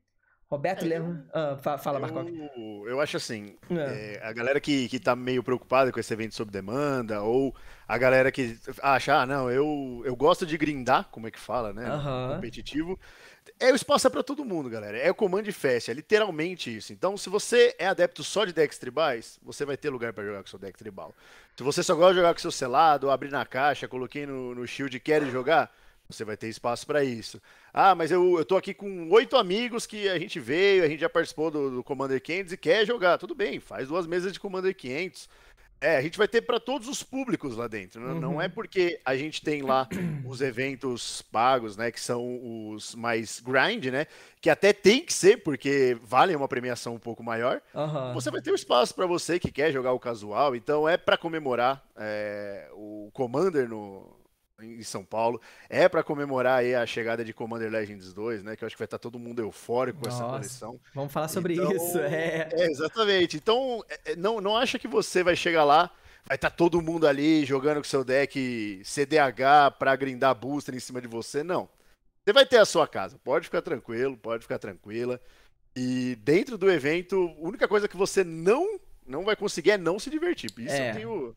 Roberto, é, lembra? Ah, fala, Marco. Eu, eu acho assim, é. É, a galera que, que tá meio preocupada com esse evento sob demanda, ou a galera que acha, ah, não, eu, eu gosto de grindar, como é que fala, né? Competitivo. É o espaço é para todo mundo, galera. É o Command Fest, é literalmente isso. Então, se você é adepto só de decks tribais, você vai ter lugar para jogar com seu deck tribal. Se você só gosta de jogar com seu selado, abrir na caixa, coloquei no, no shield e quer jogar, você vai ter espaço para isso. Ah, mas eu, eu tô aqui com oito amigos que a gente veio, a gente já participou do, do Commander 500 e quer jogar. Tudo bem, faz duas mesas de Commander 500. É, a gente vai ter para todos os públicos lá dentro. Né? Uhum. Não é porque a gente tem lá os eventos pagos, né? Que são os mais grind, né? Que até tem que ser, porque vale uma premiação um pouco maior. Uhum. Você vai ter um espaço para você que quer jogar o casual. Então é para comemorar é, o Commander no, em São Paulo. É para comemorar aí a chegada de Commander Legends 2, né? Que eu acho que vai estar todo mundo eufórico com essa coleção. Vamos falar sobre então, isso. É. é exatamente. Então, é, é, não, não acha que você vai chegar lá, vai estar todo mundo ali jogando com seu deck CDH para grindar booster em cima de você. Não. Você vai ter a sua casa. Pode ficar tranquilo, pode ficar tranquila. E dentro do evento, a única coisa que você não não vai conseguir é não se divertir. Isso é. eu tenho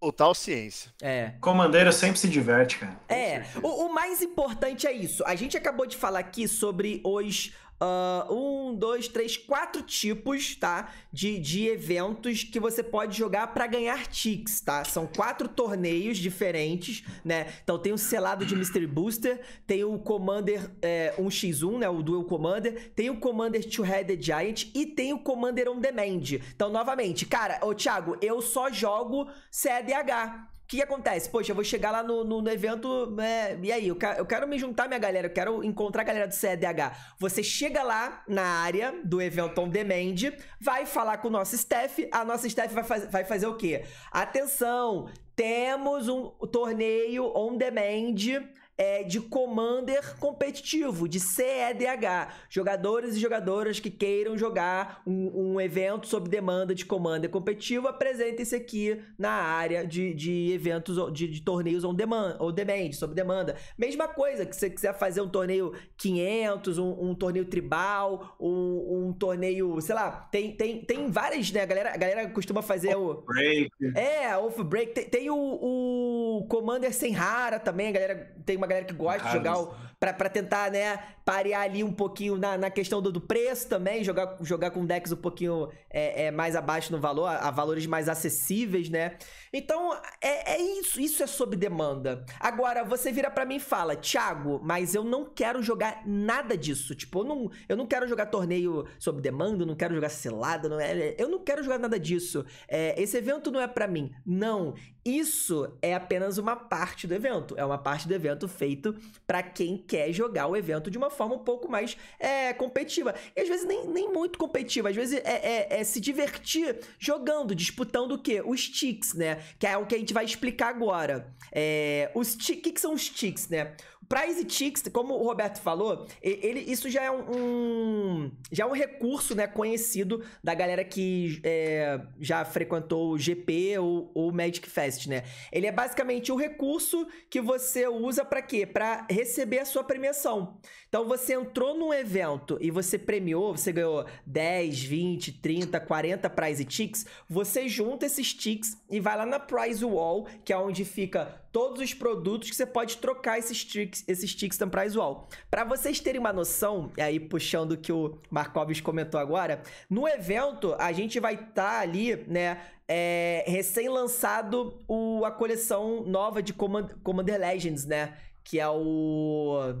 Total ciência. É. Comandeiro sempre se diverte, cara. É. O, o, mais importante é isso. A gente acabou de falar aqui sobre os Uh, um, dois, três, quatro tipos, tá? De, de eventos que você pode jogar para ganhar ticks, tá? São quatro torneios diferentes, né? Então tem o selado de Mystery Booster, tem o Commander é, 1x1, né? O Duel Commander, tem o Commander Two-Headed Giant e tem o Commander On Demand. Então, novamente, cara, ô Thiago, eu só jogo CDH que, que acontece? Poxa, eu vou chegar lá no, no, no evento, é, e aí? Eu quero, eu quero me juntar minha galera, eu quero encontrar a galera do CDH. Você chega lá na área do evento on demand, vai falar com o nosso staff, a nossa staff vai, faz, vai fazer o quê? Atenção, temos um torneio on demand é, de Commander competitivo, de CEDH. Jogadores e jogadoras que queiram jogar um, um evento sob demanda de Commander competitivo, apresentem-se aqui na área de, de eventos, de, de torneios on demand, on demand, sob demanda. Mesma coisa, que você quiser fazer um torneio 500, um, um torneio tribal, um, um, torneio, sei lá, tem, tem, tem várias, né? A galera, a galera costuma fazer off o... Break. É, Off-Break. Tem, tem o, o Commander sem rara também, a galera tem uma galera que gosta de jogar para tentar, né, parear ali um pouquinho na, na questão do, do preço também, jogar, jogar com decks um pouquinho é, é mais abaixo no valor, a, a, valores mais acessíveis, né? Então, é, é isso, isso é sob demanda. Agora, você vira para mim e fala, Thiago, mas eu não quero jogar nada disso. Tipo, eu não, eu não quero jogar torneio sob demanda, não quero jogar selada, não é, eu não quero jogar nada disso. É, esse evento não é para mim. Não, isso é apenas uma parte do evento. É uma parte do evento feito para quem quer jogar o evento de uma forma um pouco mais é, competitiva. E às vezes nem, nem muito competitiva. Às vezes é, é, é se divertir jogando, disputando o quê? Os ticks, né? Que é o que a gente vai explicar agora. É, os O que, que são os ticks, né? Prize Ticks, como o Roberto falou, ele, isso já é um, já é um recurso né, conhecido da galera que é, já frequentou o GP ou o Magic Fest, né? Ele é basicamente o recurso que você usa para quê? Para receber a sua premiação. Então você entrou num evento e você premiou, você ganhou 10, 20, 30, 40 Prize Ticks, você junta esses ticks e vai lá na Prize Wall, que é onde fica todos os produtos que você pode trocar esses ticks, esses ticks da Prize Wall. Para vocês terem uma noção, e aí puxando o que o Markovs comentou agora, no evento a gente vai estar tá ali, né, é, recém-lançado a coleção nova de Command, Commander Legends, né, que é o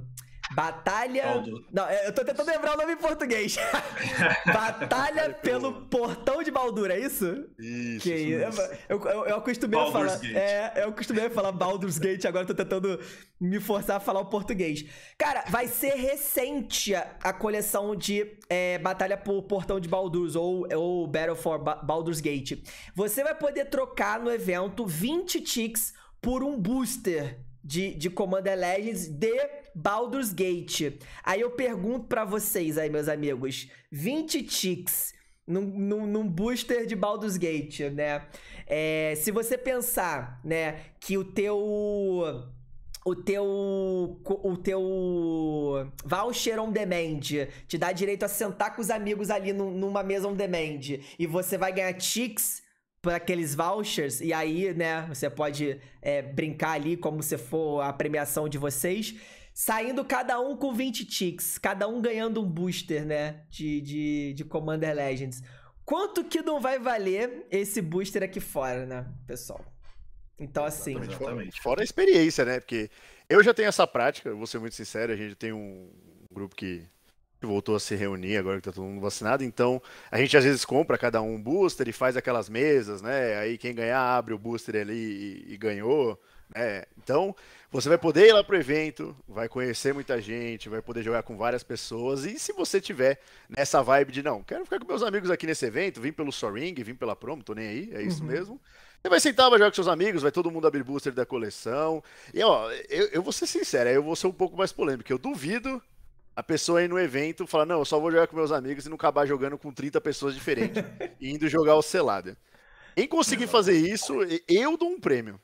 Batalha. Baldur. Não, eu tô tentando lembrar o nome em português. Batalha pelo Portão de Baldur, é isso? Isso. Que isso. Eu, eu, eu acostumei Baldur's a falar. Gate. É, eu acostumei a falar Baldur's Gate, agora tô tentando me forçar a falar o português. Cara, vai ser recente a, a coleção de é, Batalha por Portão de Baldur's ou, ou Battle for Ba- Baldur's Gate. Você vai poder trocar no evento 20 ticks por um booster de, de Commander Legends de Baldur's Gate. Aí eu pergunto pra vocês aí, meus amigos: 20 ticks num, num, num booster de Baldur's Gate, né? É, se você pensar, né, que o teu o teu o teu voucher on demand te dá direito a sentar com os amigos ali num- numa mesa on demand e você vai ganhar ticks por aqueles vouchers e aí, né, você pode é, brincar ali como se for a premiação de vocês. Saindo cada um com 20 ticks, cada um ganhando um booster, né, de, de, de Commander Legends. Quanto que não vai valer esse booster aqui fora, né, pessoal? Então, assim, Exatamente. Fora- Exatamente. Fora a experiência, né? Porque eu já tenho essa prática, eu vou ser muito sincero, a gente tem um grupo que que voltou a se reunir agora que tá todo mundo vacinado, então a gente às vezes compra cada um um booster e faz aquelas mesas, né? Aí quem ganhar abre o booster ali e, e ganhou, né? Então você vai poder ir lá pro evento, vai conhecer muita gente, vai poder jogar com várias pessoas e se você tiver nessa vibe de não, quero ficar com meus amigos aqui nesse evento, vim pelo Soaring, vim pela promo, tô nem aí, é isso Uhum. mesmo. Você vai sentar, vai jogar com seus amigos, vai todo mundo abrir booster da coleção. E ó, eu, eu vou ser sincero, aí eu vou ser um pouco mais polêmico. Eu duvido a pessoa ir no evento falar, não, eu só vou jogar com meus amigos e não acabar jogando com 30 pessoas diferentes e indo jogar o Selada. Em conseguir fazer isso, eu dou um prêmio.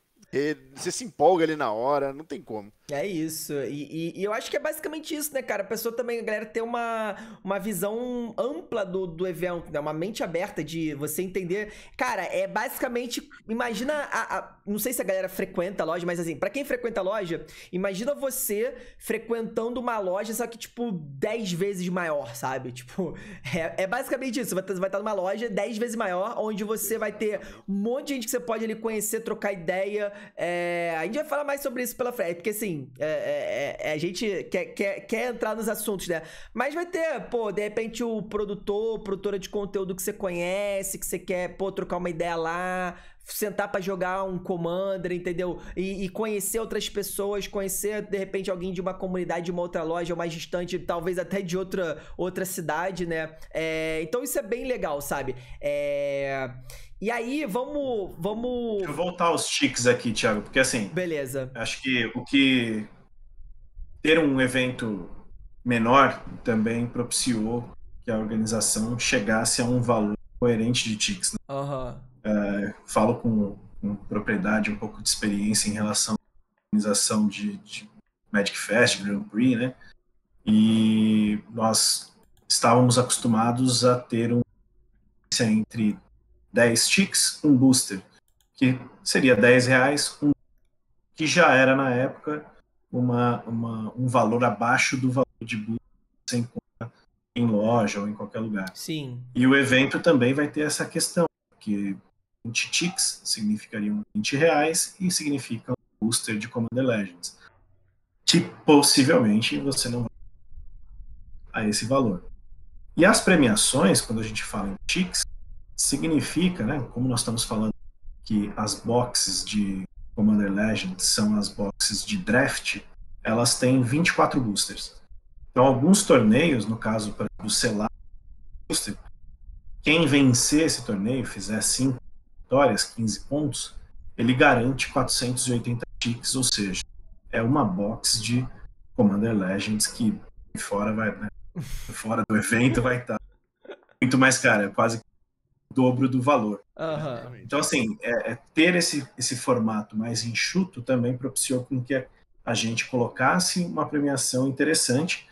Você se empolga ali na hora, não tem como. É isso. E, e- e eu acho que é basicamente isso, né, cara? A pessoa também, a galera, ter uma, uma visão ampla do, do evento, né? Uma mente aberta de você entender. Cara, é basicamente. Imagina a. a- não sei se a galera frequenta a loja, mas assim, pra quem frequenta a loja, imagina você frequentando uma loja, só que, tipo, 10 vezes maior, sabe? Tipo, é, é basicamente isso. Você vai, vai estar numa loja 10 vezes maior, onde você vai ter um monte de gente que você pode ali conhecer, trocar ideia. É, a gente vai falar mais sobre isso pela frente, porque assim, é, é- é- a gente quer, quer, quer entrar nos assuntos, né? Mas vai ter, pô, de repente o produtor, produtora de conteúdo que você conhece, que você quer, pô, trocar uma ideia lá, sentar pra jogar um Commander, entendeu? E, e conhecer outras pessoas, conhecer de repente alguém de uma comunidade de uma outra loja mais distante, talvez até de outra, outra cidade, né? É, então isso é bem legal, sabe? É, E aí, vamos. Vamos. Deixa eu voltar aos tics aqui, Thiago, porque assim, Beleza. acho que o que ter um evento menor também propiciou que a organização chegasse a um valor coerente de tics. né? Aham. Falo com, com propriedade, um pouco de experiência em relação à organização de, de Magic Fest, Grand Prix, né? E nós estávamos acostumados a ter um entre 10 ticks, um booster, que seria 10 reais, um que já era na época uma, uma, um valor abaixo do valor de booster encontra em loja ou em qualquer lugar. Sim. E o evento também vai ter essa questão, que 20 ticks significariam 20 reais e significa um booster de Commander Legends. Que possivelmente você não vai a esse valor. E as premiações, quando a gente fala em ticks, significa, né, como nós estamos falando que as boxes de Commander Legends são as boxes de draft, elas têm 24 boosters. Então, alguns torneios, no caso do Selar Booster, quem vencer esse torneio, fizer 5 vitórias, 15 pontos, ele garante 480 ticks, ou seja, é uma box de Commander Legends que fora vai, né, fora do evento vai estar muito mais cara, é quase o dobro do valor. Aham. Então, assim, é, é ter esse, esse formato mais enxuto também propiciou com que a, gente colocasse uma premiação interessante.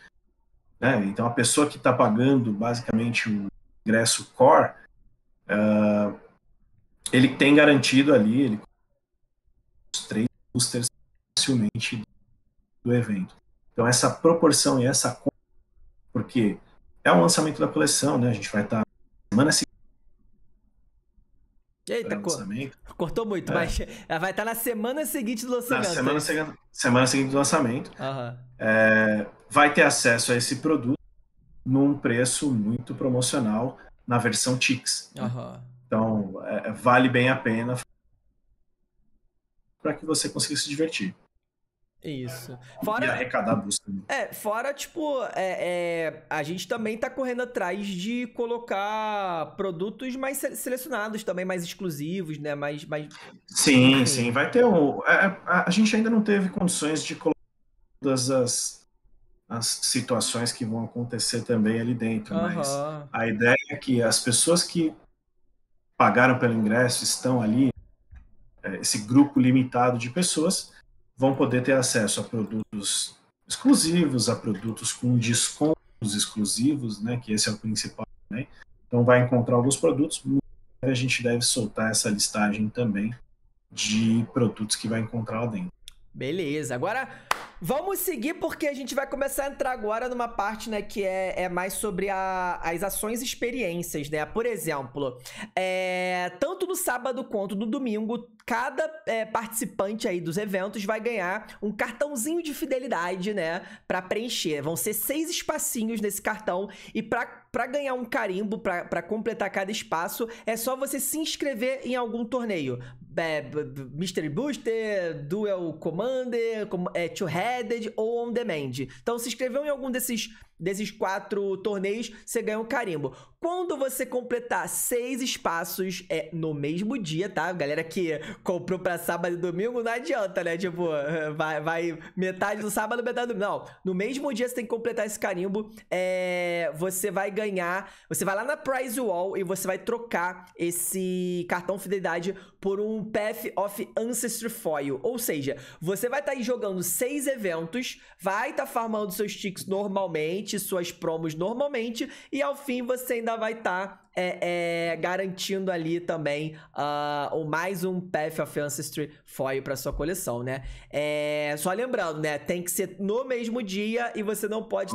Né? Então, a pessoa que está pagando basicamente o ingresso core, ah, ele tem garantido ali ele, os três boosters facilmente do evento. Então, essa proporção e essa conta, porque é um lançamento da coleção, né? A gente vai estar semana seguinte Eita, co cortou muito, é. mas vai estar na semana seguinte do lançamento. Na semana, seguinte, semana seguinte do lançamento. Uhum. É, vai ter acesso a esse produto num preço muito promocional na versão TIX. Uhum. Então, é, vale bem a pena para que você consiga se divertir. Isso. Fora, e arrecadar busca. É, fora, tipo, é, é, a gente também tá correndo atrás de colocar produtos mais selecionados também, mais exclusivos, né? Mais. mais... Sim, sim. Vai ter um. É, a, a, gente ainda não teve condições de colocar todas as, as situações que vão acontecer também ali dentro, uhum. mas a ideia é que as pessoas que pagaram pelo ingresso estão ali, é, esse grupo limitado de pessoas vão poder ter acesso a produtos exclusivos, a produtos com descontos exclusivos, né, que esse é o principal. Né? Então vai encontrar alguns produtos. A gente deve soltar essa listagem também de produtos que vai encontrar lá dentro. Beleza. Agora vamos seguir porque a gente vai começar a entrar agora numa parte, né, que é, é mais sobre a, as ações experiências, né? Por exemplo, é, tanto no sábado quanto no domingo, cada é, participante aí dos eventos vai ganhar um cartãozinho de fidelidade, né, para preencher. Vão ser seis espacinhos nesse cartão e para ganhar um carimbo, para completar cada espaço, é só você se inscrever em algum torneio é, Mystery Booster, Duel Commander, é, Two-Headed ou On Demand. Então, se inscreveu em algum desses desses quatro torneios, você ganha um carimbo. Quando você completar seis espaços é, no mesmo dia, tá? Galera que comprou pra sábado e domingo, não adianta, né? Tipo, vai, vai metade do sábado, metade do domingo. Não, no mesmo dia você tem que completar esse carimbo. É, você vai ganhar. Você vai lá na Prize Wall e você vai trocar esse cartão fidelidade por um Path of Ancestry Foil. Ou seja, você vai estar tá jogando seis eventos, vai estar tá farmando seus ticks normalmente suas promos normalmente e ao fim você ainda vai estar tá, é, é, garantindo ali também uh, mais um Path of Ancestry foil para sua coleção, né? É, só lembrando, né? Tem que ser no mesmo dia e você não pode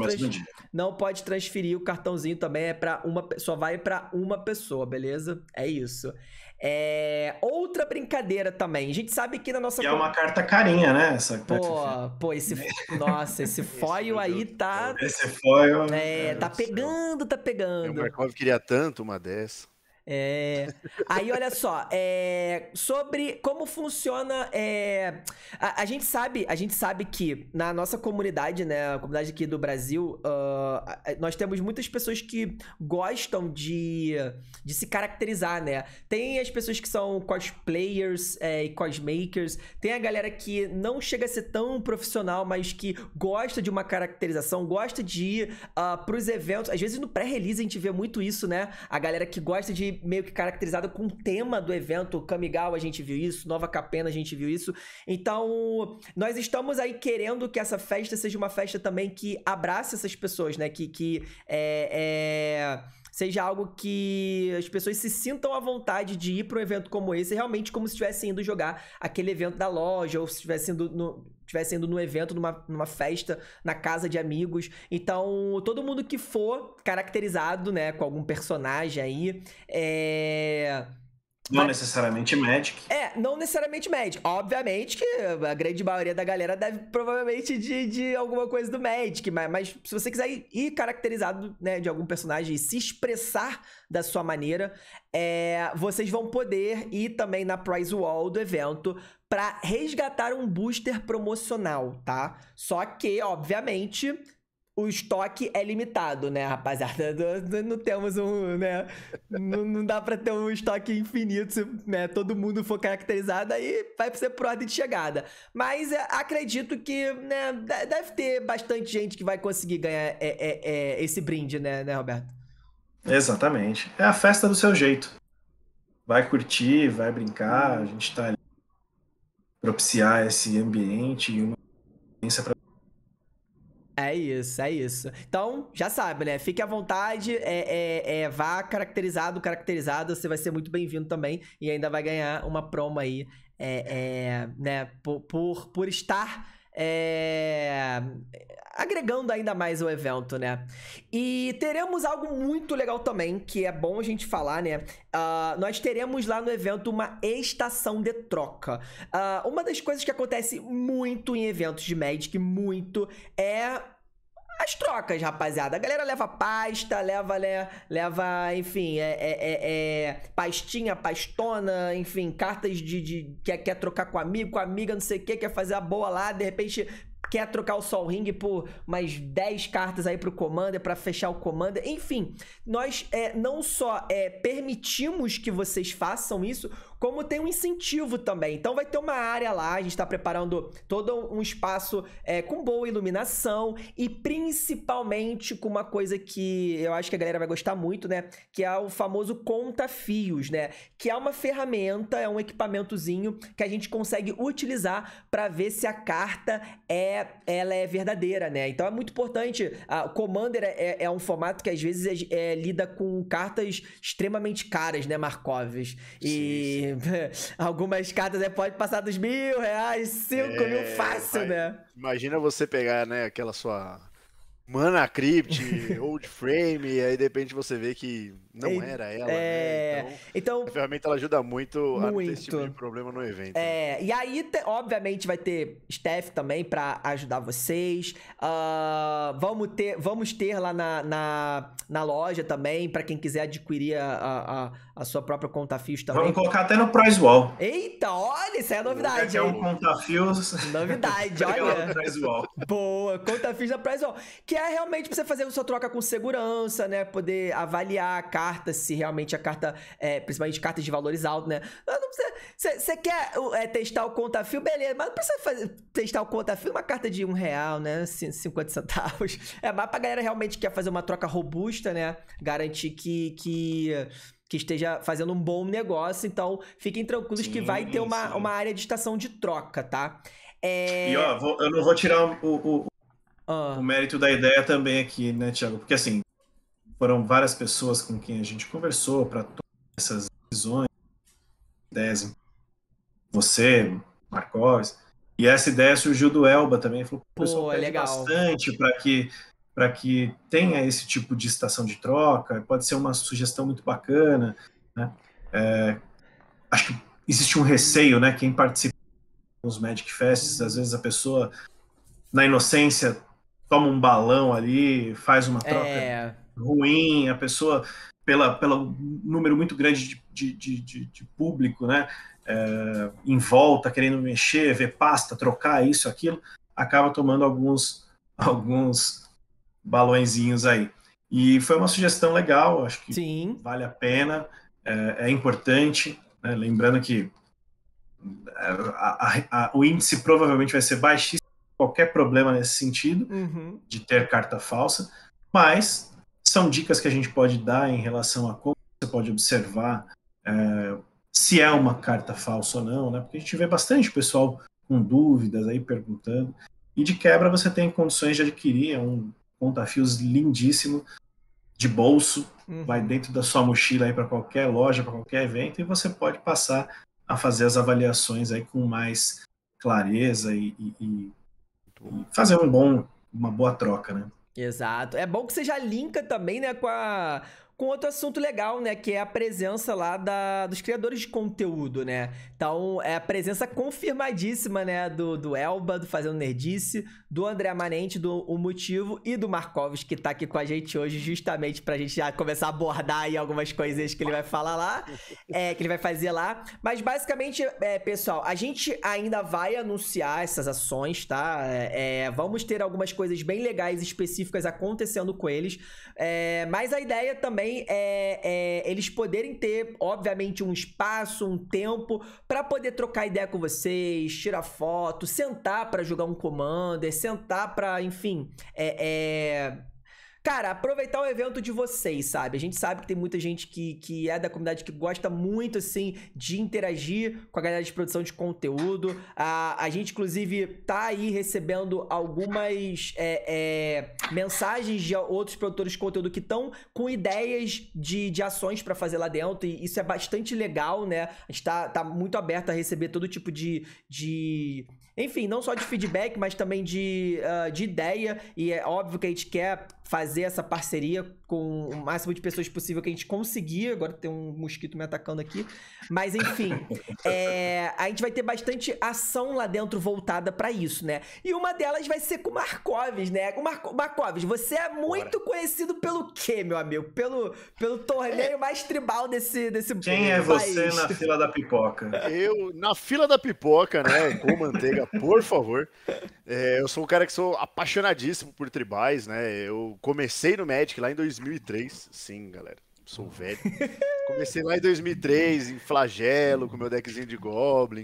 não pode transferir o cartãozinho também é para uma só vai para uma pessoa, beleza? É isso. É... Outra brincadeira também. A gente sabe que na nossa. Que é uma carta carinha, né? Essa pô, pô, esse. Nossa, esse foil aí tá. Esse foil. É, tá pegando, tá pegando. O Markov queria tanto uma dessa. É... Aí, olha só, é... sobre como funciona. É... A, a, gente sabe, a gente sabe que na nossa comunidade, né, a comunidade aqui do Brasil, uh, nós temos muitas pessoas que gostam de, de se caracterizar, né? Tem as pessoas que são cosplayers é, e cosmakers, tem a galera que não chega a ser tão profissional, mas que gosta de uma caracterização, gosta de ir uh, pros eventos. Às vezes no pré-release a gente vê muito isso, né? A galera que gosta de meio que caracterizado com o tema do evento. Kamigawa a gente viu isso, Nova Capena a gente viu isso. Então, nós estamos aí querendo que essa festa seja uma festa também que abrace essas pessoas, né? Que, que é, é seja algo que as pessoas se sintam à vontade de ir para um evento como esse, realmente como se estivessem indo jogar aquele evento da loja, ou se estivessem indo no, estivesse indo num evento, numa, numa festa, na casa de amigos. Então, todo mundo que for caracterizado, né, com algum personagem aí, é. Não mas, necessariamente Magic. É, não necessariamente Magic. Obviamente que a grande maioria da galera deve provavelmente de, de alguma coisa do Magic, mas, mas se você quiser ir, ir, caracterizado né, de algum personagem e se expressar da sua maneira, é, vocês vão poder ir também na prize wall do evento para resgatar um booster promocional, tá? Só que, obviamente, o estoque é limitado, né, rapaziada? Não, temos um, né? Não, não dá para ter um estoque infinito se né, todo mundo for caracterizado, aí vai ser por ordem de chegada. Mas é, acredito que né, deve ter bastante gente que vai conseguir ganhar é, é, é, esse brinde, né, né, Roberto? Exatamente. É a festa do seu jeito. Vai curtir, vai brincar, a gente tá ali propiciar esse ambiente e uma experiência para é isso, é isso. Então, já sabe, né? Fique à vontade, é, é, é vá caracterizado, caracterizado, você vai ser muito bem-vindo também e ainda vai ganhar uma promo aí, é, é, né? Por, por, por estar é, agregando ainda mais o evento, né? E teremos algo muito legal também, que é bom a gente falar, né? Uh, nós teremos lá no evento uma estação de troca. Uh, uma das coisas que acontece muito em eventos de Magic, muito, é as trocas, rapaziada. A galera leva pasta, leva, né, leva, enfim, é, é, é, é pastinha, pastona, enfim, cartas de, de quer, quer trocar com amigo, com amiga, não sei o que, quer fazer a boa lá, de repente quer trocar o Sol Ring por mais 10 cartas aí pro Commander para fechar o Commander. Enfim, nós é, não só é, permitimos que vocês façam isso, como tem um incentivo também. Então vai ter uma área lá, a gente está preparando todo um espaço é, com boa iluminação e principalmente com uma coisa que eu acho que a galera vai gostar muito, né? Que é o famoso conta-fios, né? Que é uma ferramenta, é um equipamentozinho que a gente consegue utilizar para ver se a carta é, ela é verdadeira, né? Então é muito importante. O Commander é, é, é um formato que às vezes é, é, lida com cartas extremamente caras, né, Markovs? E algumas cartas né, pode passar dos mil reais, cinco é, mil fácil, né? Imagina você pegar, né, aquela sua Mana Crypt, Old Frame, e aí de repente você vê que não era ela. É... Né? Então, então, a ferramenta ela ajuda muito, muito, a não ter esse tipo de problema no evento. É, e aí, te, obviamente, vai ter staff também para ajudar vocês. Uh, vamos, ter, vamos ter lá na, na, na loja também, para quem quiser adquirir a, a, a, sua própria conta fios também. Vamos colocar até no Price Wall. Eita, olha, isso é novidade. É um conta fios. Novidade, olha. Boa, conta fios da Price Wall. Que é realmente pra você fazer a sua troca com segurança, né? Poder avaliar a carta, se realmente a carta, é, principalmente cartas de valores altos, né? Você quer é, testar o conta-fio, beleza, mas não precisa fazer, testar o conta-fio uma carta de um real, né? 50 centavos. É mais pra galera realmente que quer fazer uma troca robusta, né? Garantir que. que que esteja fazendo um bom negócio, então fiquem tranquilos sim, que vai ter uma, uma área de estação de troca, tá? É... E ó, vou, eu não vou tirar o, o, ah. o mérito da ideia também aqui, né, Tiago? Porque assim, foram várias pessoas com quem a gente conversou para tomar essas decisões, ideias. Você, Marcos, e essa ideia surgiu do Elba também. Falou, o pessoal pede legal. bastante para que para que tenha esse tipo de estação de troca. Pode ser uma sugestão muito bacana, né? É, acho que existe um receio, né? Quem participa nos Magic Fests, às vezes a pessoa na inocência toma um balão ali, faz uma troca é... ruim, a pessoa, pela, pelo número muito grande de, de, de, de público, né, é, em volta, querendo mexer, ver pasta, trocar isso, aquilo, acaba tomando alguns, alguns balõezinhos aí. E foi uma sugestão legal, acho que Sim. vale a pena, é, é importante, né, lembrando que é, a, a, a, o índice provavelmente vai ser baixíssimo qualquer problema nesse sentido, uhum. de ter carta falsa, mas são dicas que a gente pode dar em relação a como você pode observar é, se é uma carta falsa ou não, né? Porque a gente vê bastante pessoal com dúvidas aí perguntando. E de quebra você tem condições de adquirir é um conta-fios lindíssimo de bolso, uhum. vai dentro da sua mochila aí para qualquer loja, para qualquer evento e você pode passar a fazer as avaliações aí com mais clareza e, e, e fazer um bom, uma boa troca, né? Exato. É bom que você já linka também, né, com a com outro assunto legal, né? Que é a presença lá da, dos criadores de conteúdo, né? Então, é a presença confirmadíssima, né? Do, do Elba, do Fazendo Nerdice, do André Manente, do O Motivo e do Markovs, que tá aqui com a gente hoje, justamente pra gente já começar a abordar aí algumas coisinhas que ele vai falar lá, é, que ele vai fazer lá. Mas, basicamente, é, pessoal, a gente ainda vai anunciar essas ações, tá? É, é vamos ter algumas coisas bem legais, específicas acontecendo com eles. É, mas a ideia também também é, é, eles poderem ter, obviamente, um espaço, um tempo para poder trocar ideia com vocês, tirar foto, sentar para jogar um commander, sentar para, enfim, é, é Cara, aproveitar o evento de vocês, sabe? A gente sabe que tem muita gente que, que é da comunidade que gosta muito, assim, de interagir com a galera de produção de conteúdo. A, a gente, inclusive, tá aí recebendo algumas é, é, mensagens de outros produtores de conteúdo que estão com ideias de, de ações para fazer lá dentro. E isso é bastante legal, né? A gente tá, tá muito aberto a receber todo tipo de, de enfim, não só de feedback, mas também de, uh, de ideia. E é óbvio que a gente quer fazer essa parceria com o máximo de pessoas possível que a gente conseguir. Agora tem um mosquito me atacando aqui. Mas, enfim, é, a gente vai ter bastante ação lá dentro voltada para isso, né? E uma delas vai ser com o Markovs, né? O Mar Markovs, você é muito Bora. conhecido pelo quê, meu amigo? Pelo, pelo torneio é. mais tribal desse, desse Quem é país. você na fila da pipoca? Eu, na fila da pipoca, né? Com manteiga, por favor. É, eu sou um cara que sou apaixonadíssimo por tribais, né? Eu comecei no Magic lá em 2003. Sim, galera, sou velho. Comecei lá em 2003, em Flagelo, com meu deckzinho de Goblin.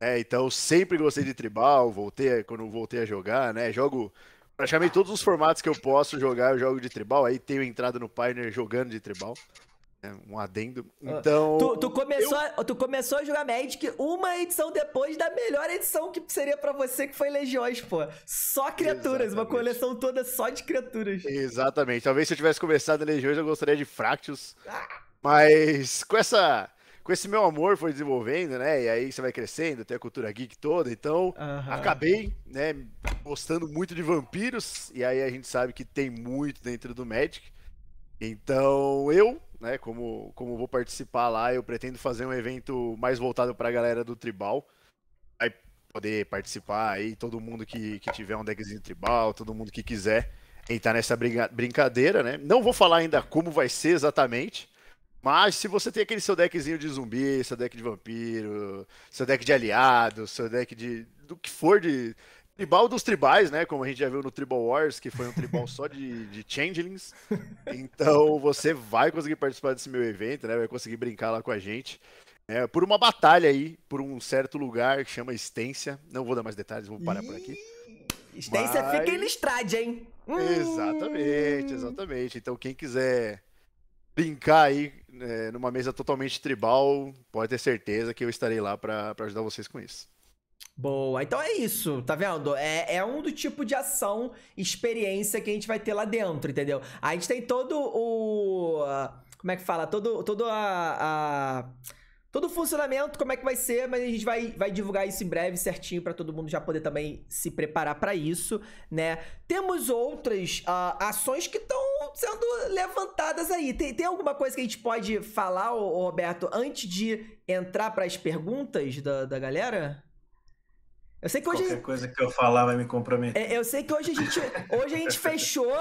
É, então sempre gostei de tribal, voltei quando voltei a jogar, né? Jogo praticamente todos os formatos que eu posso jogar, eu jogo de tribal. Aí tenho entrada no Pioneer jogando de tribal. É, um adendo. Ah, então. Tu, tu começou, eu... tu começou a jogar Magic uma edição depois da melhor edição que seria para você, que foi Legiões, pô. Só criaturas, Exatamente. uma coleção toda só de criaturas. Exatamente. Talvez se eu tivesse começado Legiões, eu gostaria de Fractus. Ah. Mas com essa. Com esse meu amor foi desenvolvendo, né? E aí você vai crescendo, tem a cultura geek toda. Então, acabei, né, gostando muito de vampiros. E aí a gente sabe que tem muito dentro do Magic. Então, eu né? Como, como vou participar lá, eu pretendo fazer um evento mais voltado para a galera do tribal. Aí poder participar aí, todo mundo que, que tiver um deckzinho tribal, todo mundo que quiser entrar nessa brincadeira, né? Não vou falar ainda como vai ser exatamente, mas se você tem aquele seu deckzinho de zumbi, seu deck de vampiro, seu deck de aliado, seu deck de. do que for de Tribal dos tribais, né? Como a gente já viu no Tribal Wars, que foi um tribal só de, de changelings. Então você vai conseguir participar desse meu evento, né? Vai conseguir brincar lá com a gente. É, por uma batalha aí, por um certo lugar que chama Estência. Não vou dar mais detalhes, vou parar por aqui. Estência Mas... fica em Listrade, hein? Exatamente, exatamente. Então quem quiser brincar aí é, numa mesa totalmente tribal, pode ter certeza que eu estarei lá para ajudar vocês com isso. Boa, então é isso, tá vendo? É, é um do tipo de ação, experiência que a gente vai ter lá dentro, entendeu? A gente tem todo o. Como é que fala? Todo, todo a, a todo o funcionamento, como é que vai ser, mas a gente vai, vai divulgar isso em breve certinho para todo mundo já poder também se preparar para isso, né? Temos outras uh, ações que estão sendo levantadas aí. Tem, tem alguma coisa que a gente pode falar, ô, Roberto, antes de entrar para as perguntas da, da galera? Eu sei que hoje. Qualquer coisa que eu falar vai me comprometer. É, eu sei que hoje a gente, hoje a gente fechou.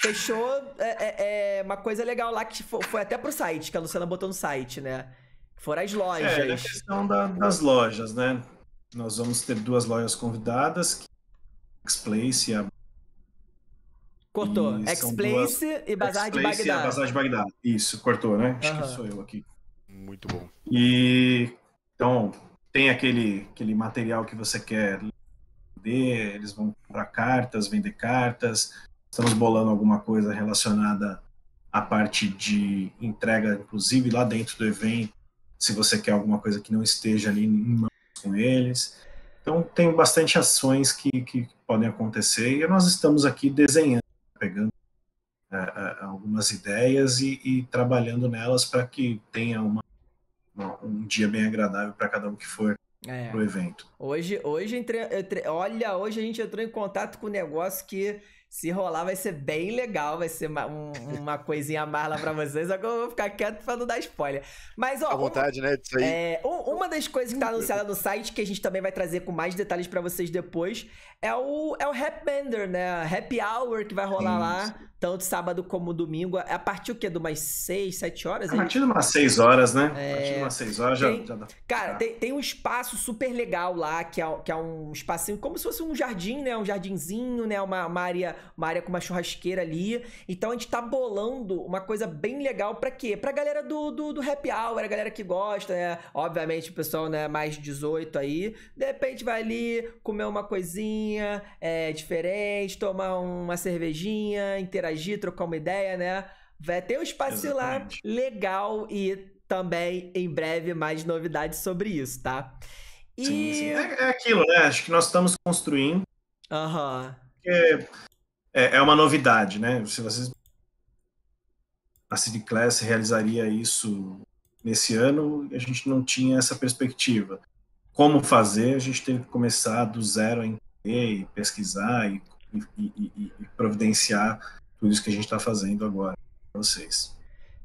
Fechou é, é, é uma coisa legal lá que foi, foi, até pro site, que a Luciana botou no site, né? Foram as lojas. É, a questão da, das lojas, né? Nós vamos ter duas lojas convidadas, X-Place e a. Cortou. X-Place e Bazar de Bagdá. E a Bazar de Bagdá. Isso, cortou, né? Acho uhum. que sou eu aqui. Muito bom. E. Então, tem aquele, aquele material que você quer ler, eles vão comprar cartas, vender cartas. Estamos bolando alguma coisa relacionada à parte de entrega, inclusive lá dentro do evento, se você quer alguma coisa que não esteja ali em mãos com eles. Então, tem bastante ações que, que podem acontecer e nós estamos aqui desenhando, pegando é, algumas ideias e, e trabalhando nelas para que tenha uma um dia bem agradável para cada um que for é. pro evento. Hoje, hoje entre, entre, olha, hoje a gente entrou em contato com um negócio que se rolar vai ser bem legal, vai ser uma, um, uma coisinha mais lá pra vocês, só que eu vou ficar quieto pra não dar spoiler. Mas, ó. À vontade, uma, né? Disso aí. É, uma das coisas que tá anunciada no site, que a gente também vai trazer com mais detalhes para vocês depois, é o, é o Happy Bender, né? Happy Hour que vai rolar lá tanto sábado como domingo. É a partir o quê? De umas 6, 7 horas? A partir de umas 6 horas, né? É... A partir de umas 6 horas já, tem, já dá. Cara, tem, tem um espaço super legal lá, que é, que é um espacinho como se fosse um jardim, né? Um jardinzinho, né? Uma, uma, área, uma área com uma churrasqueira ali. Então a gente tá bolando uma coisa bem legal pra quê? Pra galera do, do, do happy hour, a galera que gosta, né? Obviamente o pessoal, né, mais 18 aí. De repente vai ali comer uma coisinha é, diferente, tomar uma cervejinha, interagir interagir, trocar uma ideia, né? Vai ter um espaço Exatamente. lá legal e também em breve mais novidades sobre isso, tá? E... Sim, sim. É, é, aquilo, né? Acho que nós estamos construindo. Aham. Uhum. É, é uma novidade, né? Se vocês. A City Class realizaria isso nesse ano, a gente não tinha essa perspectiva. como fazer, a gente teve que começar do zero a entender e pesquisar e, e, e, e providenciar tudo isso que a gente está fazendo agora para vocês.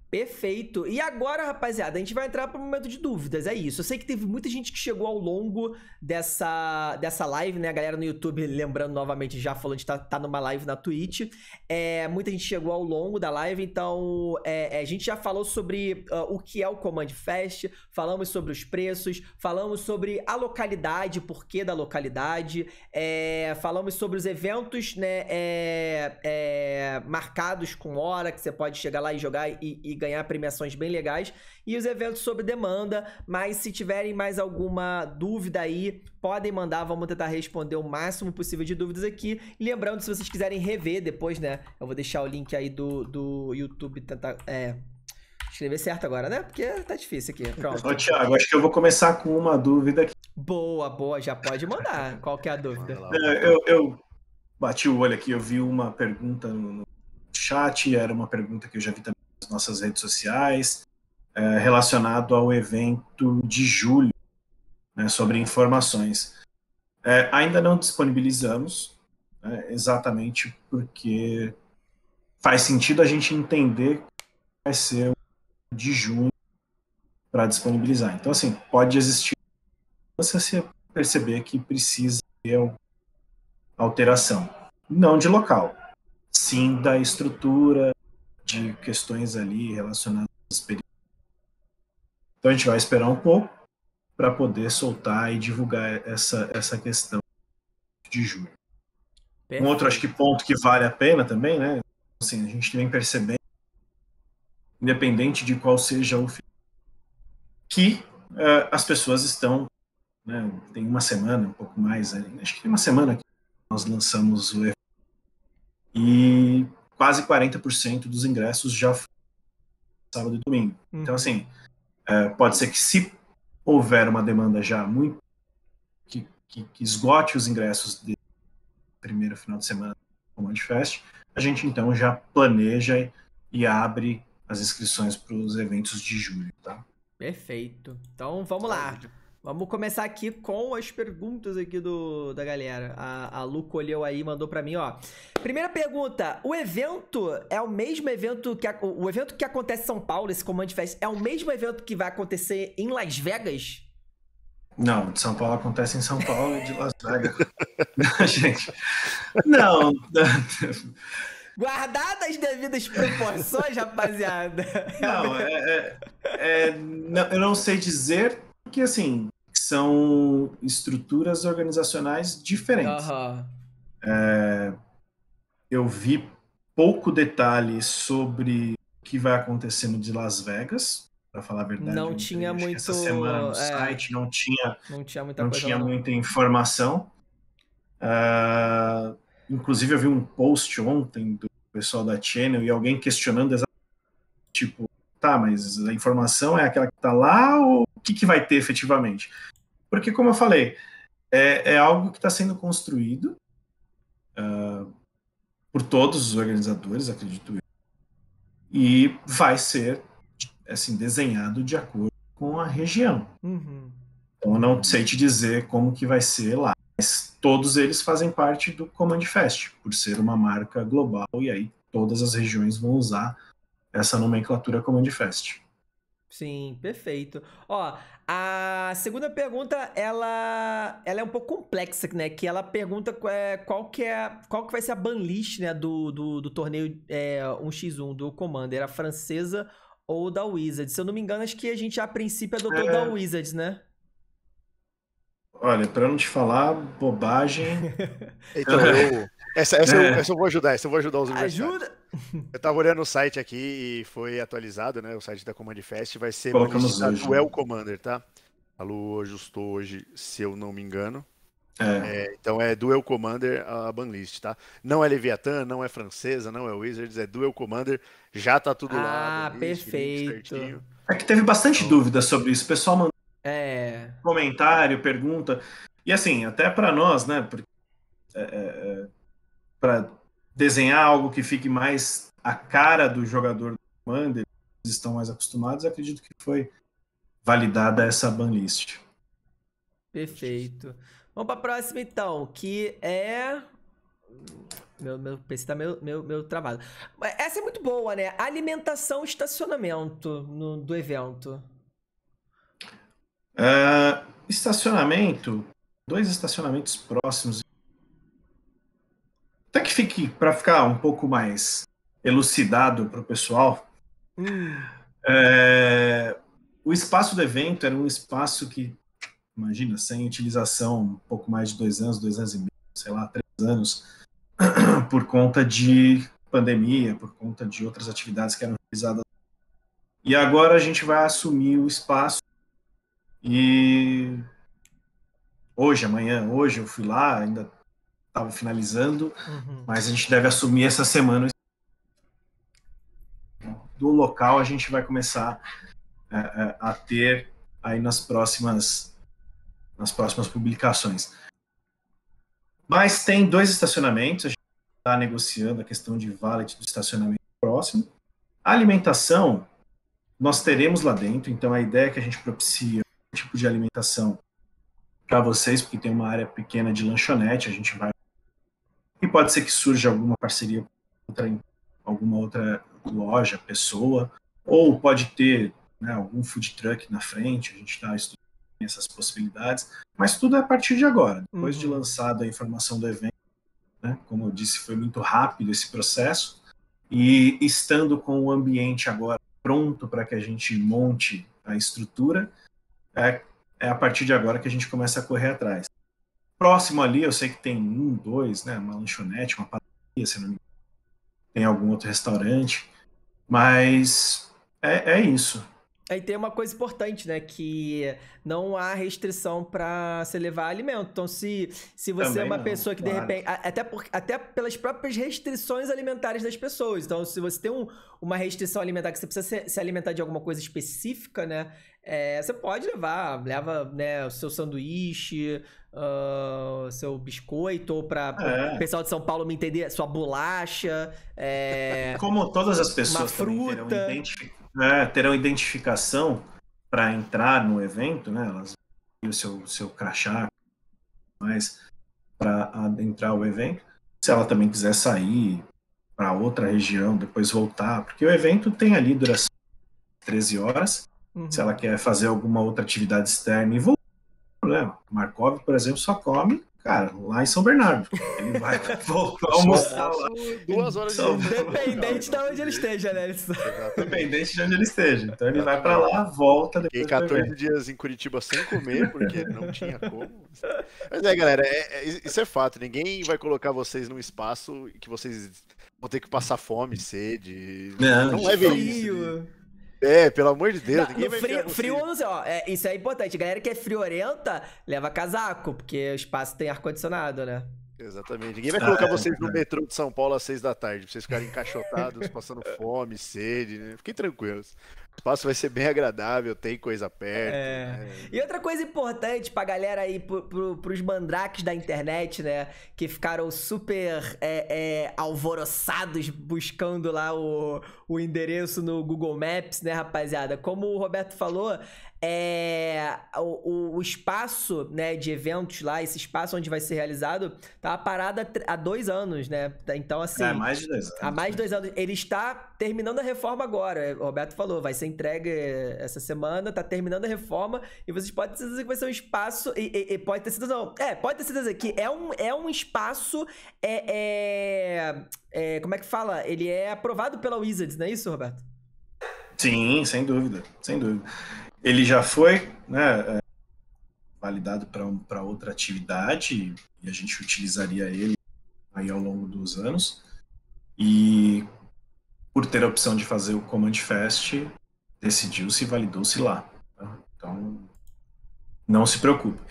Perfeito. E agora, rapaziada, a gente vai entrar para o momento de dúvidas. É isso. Eu sei que teve muita gente que chegou ao longo dessa, dessa live, né? A galera no YouTube, lembrando novamente, já falou de estar tá, tá numa live na Twitch. É, muita gente chegou ao longo da live, então é, é a gente já falou sobre uh, o que é o Command Fest, falamos sobre os preços, falamos sobre a localidade, porquê da localidade, é, falamos sobre os eventos, né? É, é, marcados com hora, que você pode chegar lá e jogar e, e ganhar premiações bem legais. E os eventos sob demanda. Mas se tiverem mais alguma dúvida aí, podem mandar. Vamos tentar responder o máximo possível de dúvidas aqui. E lembrando, se vocês quiserem rever depois, né? Eu vou deixar o link aí do, do YouTube tentar. É, escrever certo agora, né? Porque tá difícil aqui. Pronto. Ô, Thiago, acho que eu vou começar com uma dúvida aqui. Boa, boa, já pode mandar. Qual que é a dúvida? É, eu, eu, bati o olho aqui, eu vi uma pergunta no chat, era uma pergunta que eu já vi também nossas redes sociais, é, relacionado ao evento de julho, né, sobre informações. É, ainda não disponibilizamos, né, exatamente porque faz sentido a gente entender vai ser o de junho para disponibilizar. Então, assim, pode existir você perceber que precisa ter alteração. Não de local, sim da estrutura, de questões ali relacionadas à experiência. Então a gente vai esperar um pouco para poder soltar e divulgar essa, essa questão de julho. Um outro acho que ponto que vale a pena também, né? Assim, a gente vem percebendo, independente de qual seja o que uh, as pessoas estão, né, tem uma semana, um pouco mais, acho que tem uma semana que nós lançamos o. E quase 40% dos ingressos já foram sábado e domingo. Uhum. Então, assim, é, pode ser que se houver uma demanda já muito que, que, que esgote os ingressos de primeiro final de semana do Command Fest, a gente então já planeja e, e abre as inscrições para os eventos de julho, tá? Perfeito. Então, vamos lá. Vamos começar aqui com as perguntas aqui do, da galera. A, a Lu colheu aí, mandou para mim, ó. Primeira pergunta: o evento é o mesmo evento que a, o evento que acontece em São Paulo, esse Command Fest, é o mesmo evento que vai acontecer em Las Vegas? Não, de São Paulo acontece em São Paulo e de Las Vegas. gente. Não. Guardadas as devidas proporções, rapaziada. Não, é, é, é, não, eu não sei dizer que assim são estruturas organizacionais diferentes. Uhum. É, eu vi pouco detalhe sobre o que vai acontecer no de Las Vegas, para falar a verdade. Não tinha muito. Essa semana no é, site não tinha, não tinha muita, não tinha muita informação. Uh, inclusive, eu vi um post ontem do pessoal da Channel e alguém questionando exatamente, tipo, tá, mas a informação é aquela que está lá ou que, que vai ter efetivamente? Porque, como eu falei, é, é algo que está sendo construído uh, por todos os organizadores, acredito eu, e vai ser assim desenhado de acordo com a região. Uhum. Então, eu não sei te dizer como que vai ser lá, mas todos eles fazem parte do Command Fest, por ser uma marca global, e aí todas as regiões vão usar essa nomenclatura Command Fest. Sim, perfeito. Ó, a segunda pergunta, ela, ela é um pouco complexa, né? Que ela pergunta é, qual que é, qual que vai ser a banlist, né, do, do, do torneio é, 1x1 do Commander, a francesa ou da Wizards. Se eu não me engano, acho que a gente a princípio adotou é... da Wizards, né? Olha, para não te falar bobagem. então, eu, essa, essa, é. eu, essa eu vou ajudar, essa eu vou ajudar os Ajuda! Eu tava olhando o site aqui e foi atualizado, né? O site da Command Fest vai ser da Duel Commander, tá? A Lu ajustou hoje, se eu não me engano. É. É, então é Duel Commander a banlist, tá? Não é Leviathan, não é francesa, não é Wizards, é Duel Commander. Já tá tudo ah, lá. Ah, perfeito. É que teve bastante então... dúvida sobre isso. O pessoal mandou é... comentário, pergunta. E assim, até para nós, né? Porque, é, é, é para desenhar algo que fique mais a cara do jogador do Commander, eles estão mais acostumados, acredito que foi validada essa banlist. Perfeito. Vamos para a próxima então, que é meu, meu PC tá meio, meu, meu travado. Essa é muito boa, né? Alimentação e estacionamento no, do evento. Uh, estacionamento, dois estacionamentos próximos. Até que fique, para ficar um pouco mais elucidado para o pessoal, hum. é, o espaço do evento era um espaço que, imagina, sem utilização, um pouco mais de dois anos, dois anos e meio, sei lá, três anos, por conta de pandemia, por conta de outras atividades que eram realizadas. E agora a gente vai assumir o espaço e hoje, amanhã, hoje eu fui lá, ainda estava finalizando, uhum. mas a gente deve assumir essa semana do local a gente vai começar é, é a ter aí nas próximas nas próximas publicações. Mas tem dois estacionamentos, a gente está negociando a questão de valet do estacionamento próximo. A alimentação, nós teremos lá dentro, então a ideia é que a gente propicia um tipo de alimentação para vocês, porque tem uma área pequena de lanchonete, a gente vai. E pode ser que surja alguma parceria com outra, alguma outra loja, pessoa, ou pode ter né, algum food truck na frente, a gente está estudando essas possibilidades, mas tudo é a partir de agora. Depois uhum. de lançada a informação do evento, né, como eu disse, foi muito rápido esse processo, e estando com o ambiente agora pronto para que a gente monte a estrutura, é, é a partir de agora que a gente começa a correr atrás. Próximo ali, eu sei que tem um, dois, né, uma lanchonete, uma padaria, se não me engano, tem algum outro restaurante, mas é, é isso. Aí tem uma coisa importante, né? Que não há restrição para se levar alimento. Então, se, se você Também é uma não, pessoa que, claro. de repente. Até, por, até pelas próprias restrições alimentares das pessoas. Então, se você tem um, uma restrição alimentar que você precisa se, se alimentar de alguma coisa específica, né? É, você pode levar, leva né, o seu sanduíche, uh, seu biscoito, ou para é. o pessoal de São Paulo me entender, sua bolacha. É, Como todas as pessoas fruta. terão identificado né, terão identificação para entrar no evento, né? Elas o seu seu crachá, mas para adentrar o evento. Se ela também quiser sair para outra região, depois voltar, porque o evento tem ali duração 13 horas. Uhum. Se ela quer fazer alguma outra atividade externa e voltar, problema. Markov, por exemplo, só come Cara, lá em São Bernardo. Ele vai voltar almoçar lá. Duas horas de Dependente de onde ele esteja, né? Dependente de onde ele esteja. Então ele vai para lá, volta depois. Fiquei 14 dias em Curitiba sem comer, porque não tinha como. Mas é, galera, é, é, isso é fato. Ninguém vai colocar vocês num espaço que vocês vão ter que passar fome, sede. Não, não é isso. É, pelo amor de Deus, não, frio, frio não sei, ó, é, isso é importante. Galera que é friorenta, leva casaco, porque o espaço tem ar-condicionado, né? Exatamente. Ninguém vai colocar ah, vocês no metrô de São Paulo às seis da tarde, pra vocês ficarem encaixotados, passando fome, sede, né? Fiquem tranquilos. O espaço vai ser bem agradável, tem coisa perto. É. Né? E outra coisa importante pra galera aí, pro, pro, pros mandrakes da internet, né? Que ficaram super é, é, alvoroçados buscando lá o, o endereço no Google Maps, né, rapaziada? Como o Roberto falou, é, o, o, espaço né, de eventos lá, esse espaço onde vai ser realizado, tá parado há dois anos, né? Então, assim. É, mais de dois anos. Há mais de dois anos. Ele está terminando a reforma agora. O Roberto falou, vai ser entregue essa semana, tá terminando a reforma, e vocês podem ter certeza que vai ser um espaço. E, e, e pode ter certeza, não. É, pode ter certeza que é um, é um espaço. É, é, é, como é que fala? Ele é aprovado pela Wizards, não é isso, Roberto? Sim, sem dúvida, sem dúvida. Ele já foi né, é, validado para outra atividade e a gente utilizaria ele aí ao longo dos anos. E por ter a opção de fazer o Command Fest, decidiu-se e validou-se lá. Tá? Então, não se preocupe.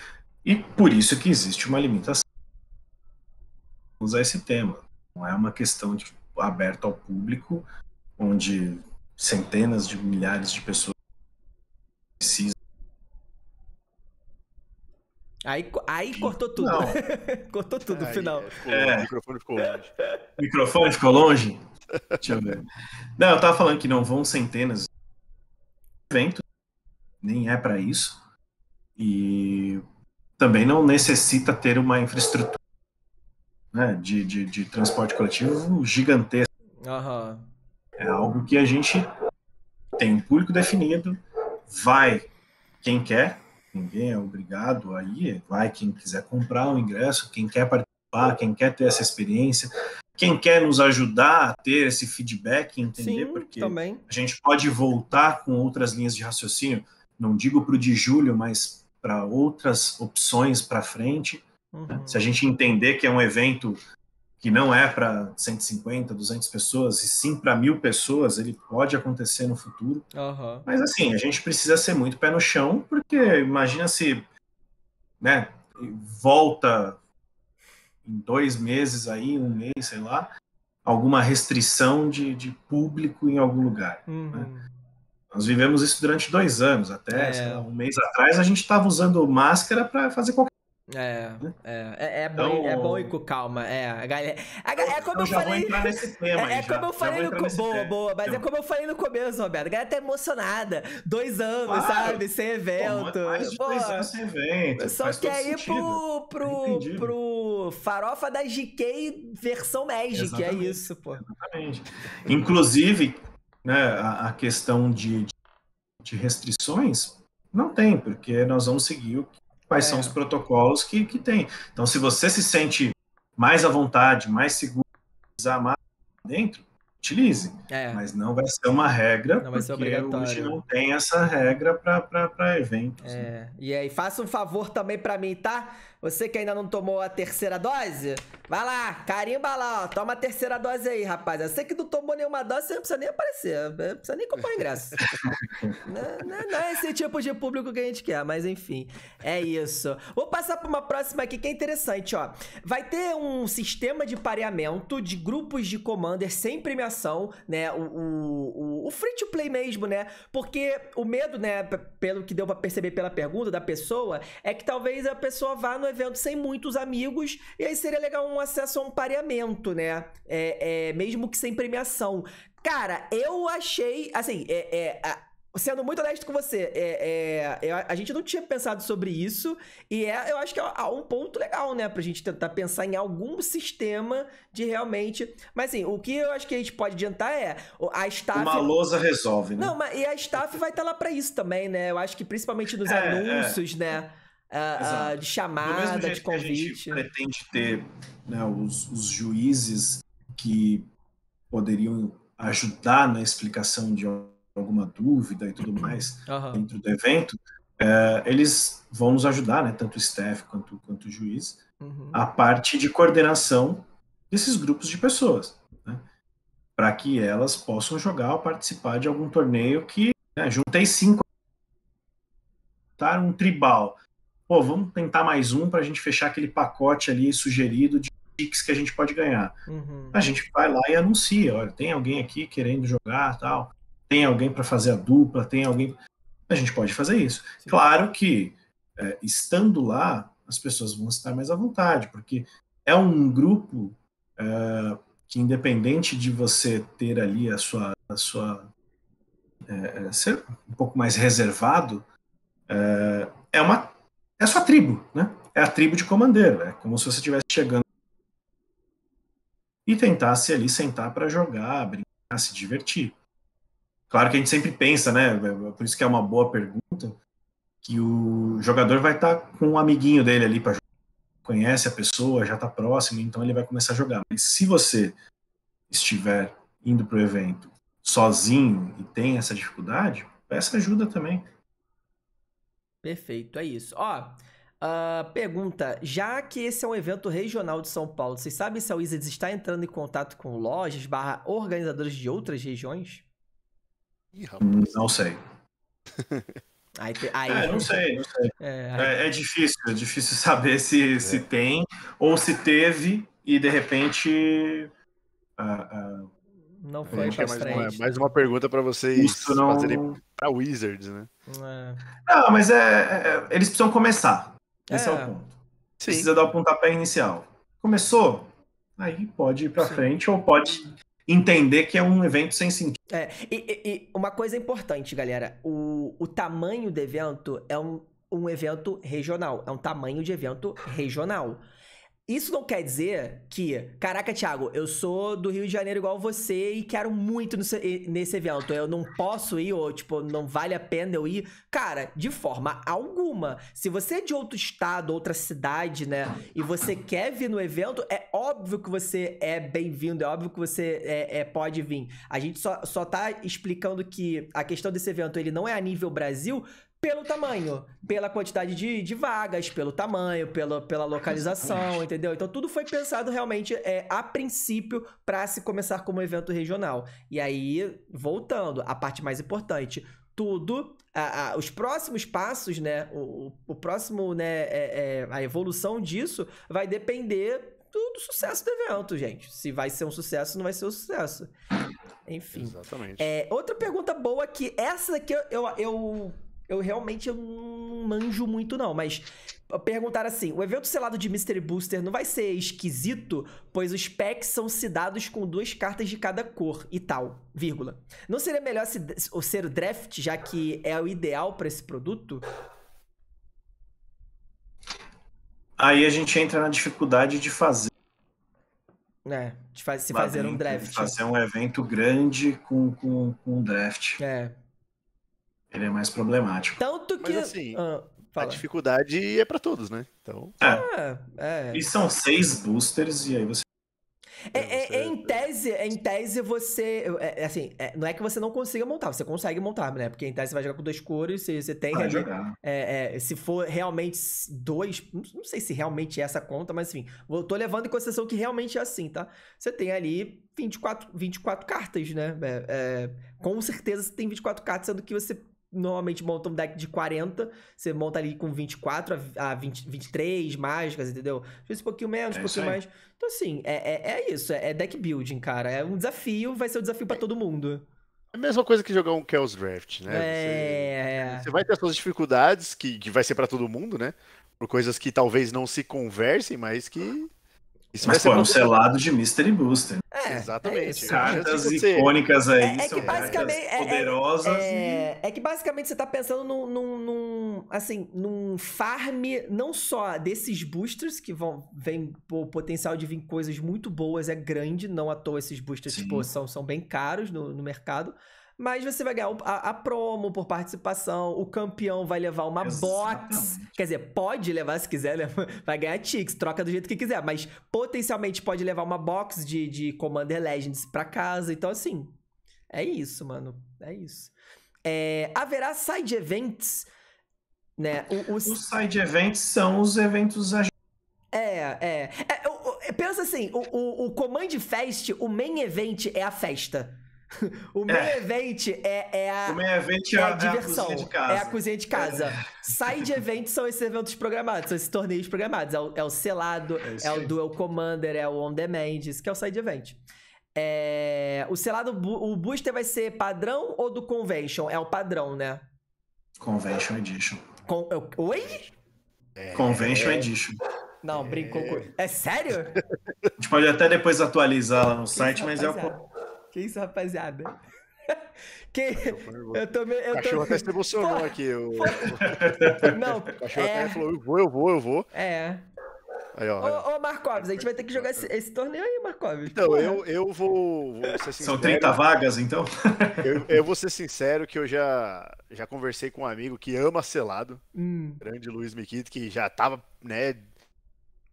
E por isso que existe uma limitação usar esse tema. Não é uma questão de aberto ao público, onde centenas de milhares de pessoas precisa. Aí, aí cortou tudo. cortou tudo no final. É, o microfone ficou longe. O microfone ficou longe? Deixa eu ver. Não, eu tava falando que não vão centenas de eventos, nem é para isso. E também não necessita ter uma infraestrutura né, de, de, de transporte coletivo gigantesca. Aham. É algo que a gente tem um público definido, vai quem quer, ninguém é obrigado a ir, vai quem quiser comprar o ingresso, quem quer participar, quem quer ter essa experiência, quem quer nos ajudar a ter esse feedback, entender, Sim, porque também. a gente pode voltar com outras linhas de raciocínio, não digo para o de julho, mas para outras opções para frente. né? Uhum. Se a gente entender que é um evento que não é para 150, 200 pessoas, e sim para mil pessoas, ele pode acontecer no futuro. Aham. Mas assim, a gente precisa ser muito pé no chão, porque imagina se né, volta em dois meses aí, um mês, sei lá, alguma restrição de, de público em algum lugar. Uhum. Nós vivemos isso durante dois anos, até É. lá, um mês atrás a gente estava usando máscara para fazer qualquer É, é, é, é, bom, Então- é bom ir com calma. É, a galera, a é como eu, eu falei. tema É, aí, é já. como eu Já falei vou no entrar co- nesse Boa, boa, mas é como eu falei no começo, Roberto. A galera tá emocionada. Dois anos, Claro. sabe? Sem pô, evento. mais de Pô, dois anos sem evento. eu só faz ir sentido. pro, pro, pro Farofa da GK versão Magic. É Exatamente. isso, pô. Exatamente. Inclusive, né, a, a questão de, de- de restrições não tem, porque nós vamos seguir o, quais É. são os protocolos que, que tem. Então, se você se sente mais à vontade, mais seguro, usar mais dentro, utilize. É. Mas não vai ser uma regra, Não porque hoje não tem essa regra para eventos. né? É, e aí, faça um favor também pra mim, tá? Você que ainda não tomou a terceira dose, vai lá, carimba lá, ó, toma a terceira dose aí, rapaz. Você que não tomou nenhuma dose, você não precisa nem aparecer, não precisa nem comprar ingresso. não, não- não é esse tipo de público que a gente quer, mas enfim, é isso. Vou passar pra uma próxima aqui que é interessante, ó. Vai ter um sistema de pareamento de grupos de Commander sem premiação, né? O, o, o- free to play mesmo, né? Porque o medo, né, pelo que deu pra perceber pela pergunta da pessoa, é que talvez a pessoa vá no evento sem muitos amigos, e aí seria legal um acesso a um pareamento, né? É, é, mesmo que sem premiação. Cara, eu achei, assim, é, é, a- sendo muito honesto com você, é, é, a gente não tinha pensado sobre isso, e é, eu acho que é um ponto legal, né, pra gente tentar pensar em algum sistema de realmente. Mas assim, o que eu acho que a gente pode adiantar é a staff. Uma lousa resolve, né? Não, mas e a staff vai estar lá pra isso também, né? Eu acho que principalmente nos É, anúncios, né? Exato. de chamada, de que a gente convite. pretende ter né, os, os juízes que poderiam ajudar na explicação de alguma dúvida e tudo mais Aham. dentro do evento, é, eles vão nos ajudar, né, tanto o staff quanto, quanto o juiz, Uhum. a parte de coordenação desses grupos de pessoas, né, para que elas possam jogar ou participar de algum torneio que, né, juntei cinco, tá, um tribal, pô, vamos tentar mais um para a gente fechar aquele pacote ali sugerido de picks que a gente pode ganhar. Uhum. A gente vai lá e anuncia, olha, tem alguém aqui querendo jogar, tal, tem alguém para fazer a dupla, tem alguém, a gente pode fazer isso. Sim. Claro que é, estando lá, as pessoas vão estar mais à vontade, porque é um grupo é, que independente de você ter ali a sua, a sua é, é, ser um pouco mais reservado, é, é uma é sua tribo, né? É a tribo de comandeiro, é como se você estivesse chegando e tentasse ali sentar para jogar, brincar, se divertir. Claro que a gente sempre pensa, né? Por isso que é uma boa pergunta, que o jogador vai estar com um amiguinho dele ali para conhece a pessoa, já está próximo, então ele vai começar a jogar. Mas se você estiver indo para o evento sozinho e tem essa dificuldade, peça ajuda também. Perfeito, é isso. Ó, ah, pergunta: já que esse é um evento regional de São Paulo, vocês sabem se a Wizards está entrando em contato com lojas barra organizadores de outras regiões? Ih, rapaz. Não sei. Aí, aí, É, não sei, não sei. É, aí- É, é difícil, é difícil saber se, se tem ou se teve e de repente ah, ah, não foi é mais, uma, mais uma pergunta pra vocês isso não. fazerem pra Wizards, né? É. Não, mas é, é- eles precisam começar. Esse é, É. o ponto. Sim. Precisa dar o pontapé inicial. Começou? Aí pode ir pra Sim. frente ou pode entender que é um evento sem sentido. É, e, e- e uma coisa importante, galera: o, o tamanho do evento é um. Um evento regional, é um tamanho de evento regional. Isso não quer dizer que, caraca, Thiago, eu sou do Rio de Janeiro igual você e quero muito nesse, evento. Eu não posso ir, ou, tipo, não vale a pena eu ir. Cara, de forma alguma. Se você é de outro estado, outra cidade, né, e você quer vir no evento, é óbvio que você é bem-vindo, é óbvio que você é, é, pode vir. A gente só, só tá explicando que a questão desse evento, ele não é a nível Brasil, pelo tamanho, pela quantidade de, de vagas, pelo tamanho, pela, pela localização, entendeu? Então tudo foi pensado realmente é, a princípio para se começar como evento regional. E aí, voltando, a parte mais importante, tudo, a, a, os próximos passos, né? O, o próximo, né? É, é, a evolução disso vai depender do, do, sucesso do evento, gente. Se vai ser um sucesso, não vai ser um sucesso. Enfim. Exatamente. É, outra pergunta boa que essa daqui eu, eu, eu eu realmente eu não manjo muito, não. Mas perguntar assim: o evento selado de Mystery Booster não vai ser esquisito, pois os packs são sedados com duas cartas de cada cor e tal, vírgula. Não seria melhor se, ser o draft, já que é o ideal para esse produto? Aí a gente entra na dificuldade de fazer. É, de faz, se fazer um draft. Fazer um evento grande com, com, com um draft. É. Ele é mais problemático. Tanto que. Mas, assim, ah, a dificuldade é para todos, né? Então. É. é. E são seis boosters, e aí você. É, é, é, em tese, é, em tese você. É, é assim, é, não é que você não consiga montar, você consegue montar, né? Porque em tese você vai jogar com duas cores, você, você tem vai ali. Jogar. se for realmente dois. Não sei se realmente é essa conta, mas enfim. Eu tô levando em consideração que realmente é assim, tá? Você tem ali 24, 24 cartas, né? com certeza você tem 24 cartas, sendo que você normalmente monta um deck de 40, você monta ali com 24 a, a 20, 23 mágicas, entendeu? Às vezes um pouquinho menos, um pouquinho mais. Então, assim, é, é, é, isso, é, deck building, cara. É um desafio, vai ser um desafio para todo mundo. É a mesma coisa que jogar um Chaos Draft, né? É, você, você vai ter as suas dificuldades, que, que vai ser para todo mundo, né? Por coisas que talvez não se conversem, mas que isso Mas, pô, é um selado de Mystery Booster. É, exatamente. É Cartas icônicas aí, é, é que basicamente, é, poderosas. É, é, que basicamente você tá pensando num, num, num, assim, num farm não só desses boosters, que vão vem o potencial de vir coisas muito boas, é grande, não à toa esses boosters tipo, são, são bem caros no, no mercado mas você vai ganhar a, a, promo por participação, o campeão vai levar uma Exatamente. box. Quer dizer, pode levar se quiser, vai ganhar Tix, troca do jeito que quiser, mas potencialmente pode levar uma box de, de Commander Legends pra casa. Então, assim, é isso, mano. É isso. É, haverá side events, né? Os... os side events são os eventos é, é. é, pensa assim, o, o, o Command Fest, o main event é a festa. O main é. event é, é a, o main event é, é a, diversão. É a cozinha de casa. É a cozinha de casa. É. Side events são esses eventos programados, são esses torneios programados. É o, é o selado, é, é o Duel Commander, é o On Demand, isso que é o side event. É... O selado, o booster vai ser padrão ou do Convention? É o padrão, né? Convention Edition. Con... Oi? Convention Edition. Não, brincou com. É sério? A gente pode até depois atualizar lá no site, mas é o. Que isso, rapaziada? Que... Eu tô, eu o cachorro tô... até se emocionou aqui. Eu... Não, o cachorro é... até falou: eu vou, eu vou, eu vou. É. Aí, ó, ô, ô Markovs, a gente vai ter que jogar esse, esse torneio aí, Markovs. Então, eu, eu vou, vou ser sincero. São 30 vagas, então? eu, eu, vou ser sincero que eu já, já conversei com um amigo que ama selado, hum. grande Luiz Miquito, que já tava, né,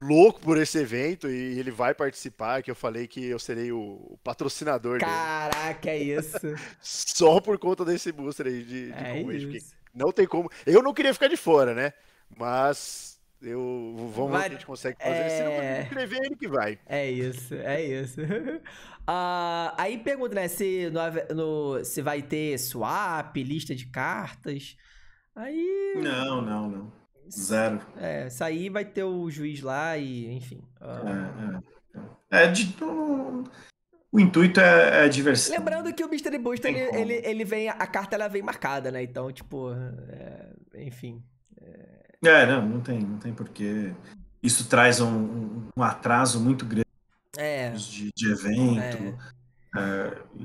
louco por esse evento e ele vai participar, que eu falei que eu serei o patrocinador Caraca, dele. é isso. Só por conta desse booster aí de, de é isso. Não tem como. Eu não queria ficar de fora, né? Mas eu vamos vai, ver o que a gente consegue fazer. É... Se não escrever, é ele que vai. É isso, é isso. uh, aí pergunta, né? Se, no, no, se vai ter swap, lista de cartas. Aí. Não, não, não. Zero. É, sair vai ter o juiz lá e, enfim. Uh... É, é. é de, o intuito é, é diversão. Lembrando que o Mystery Booster, ele, ele, ele, vem, a carta ela vem marcada, né? Então, tipo, é, enfim. É... é, não, não tem, não tem porquê. Isso traz um, um atraso muito grande é. de, de evento. É,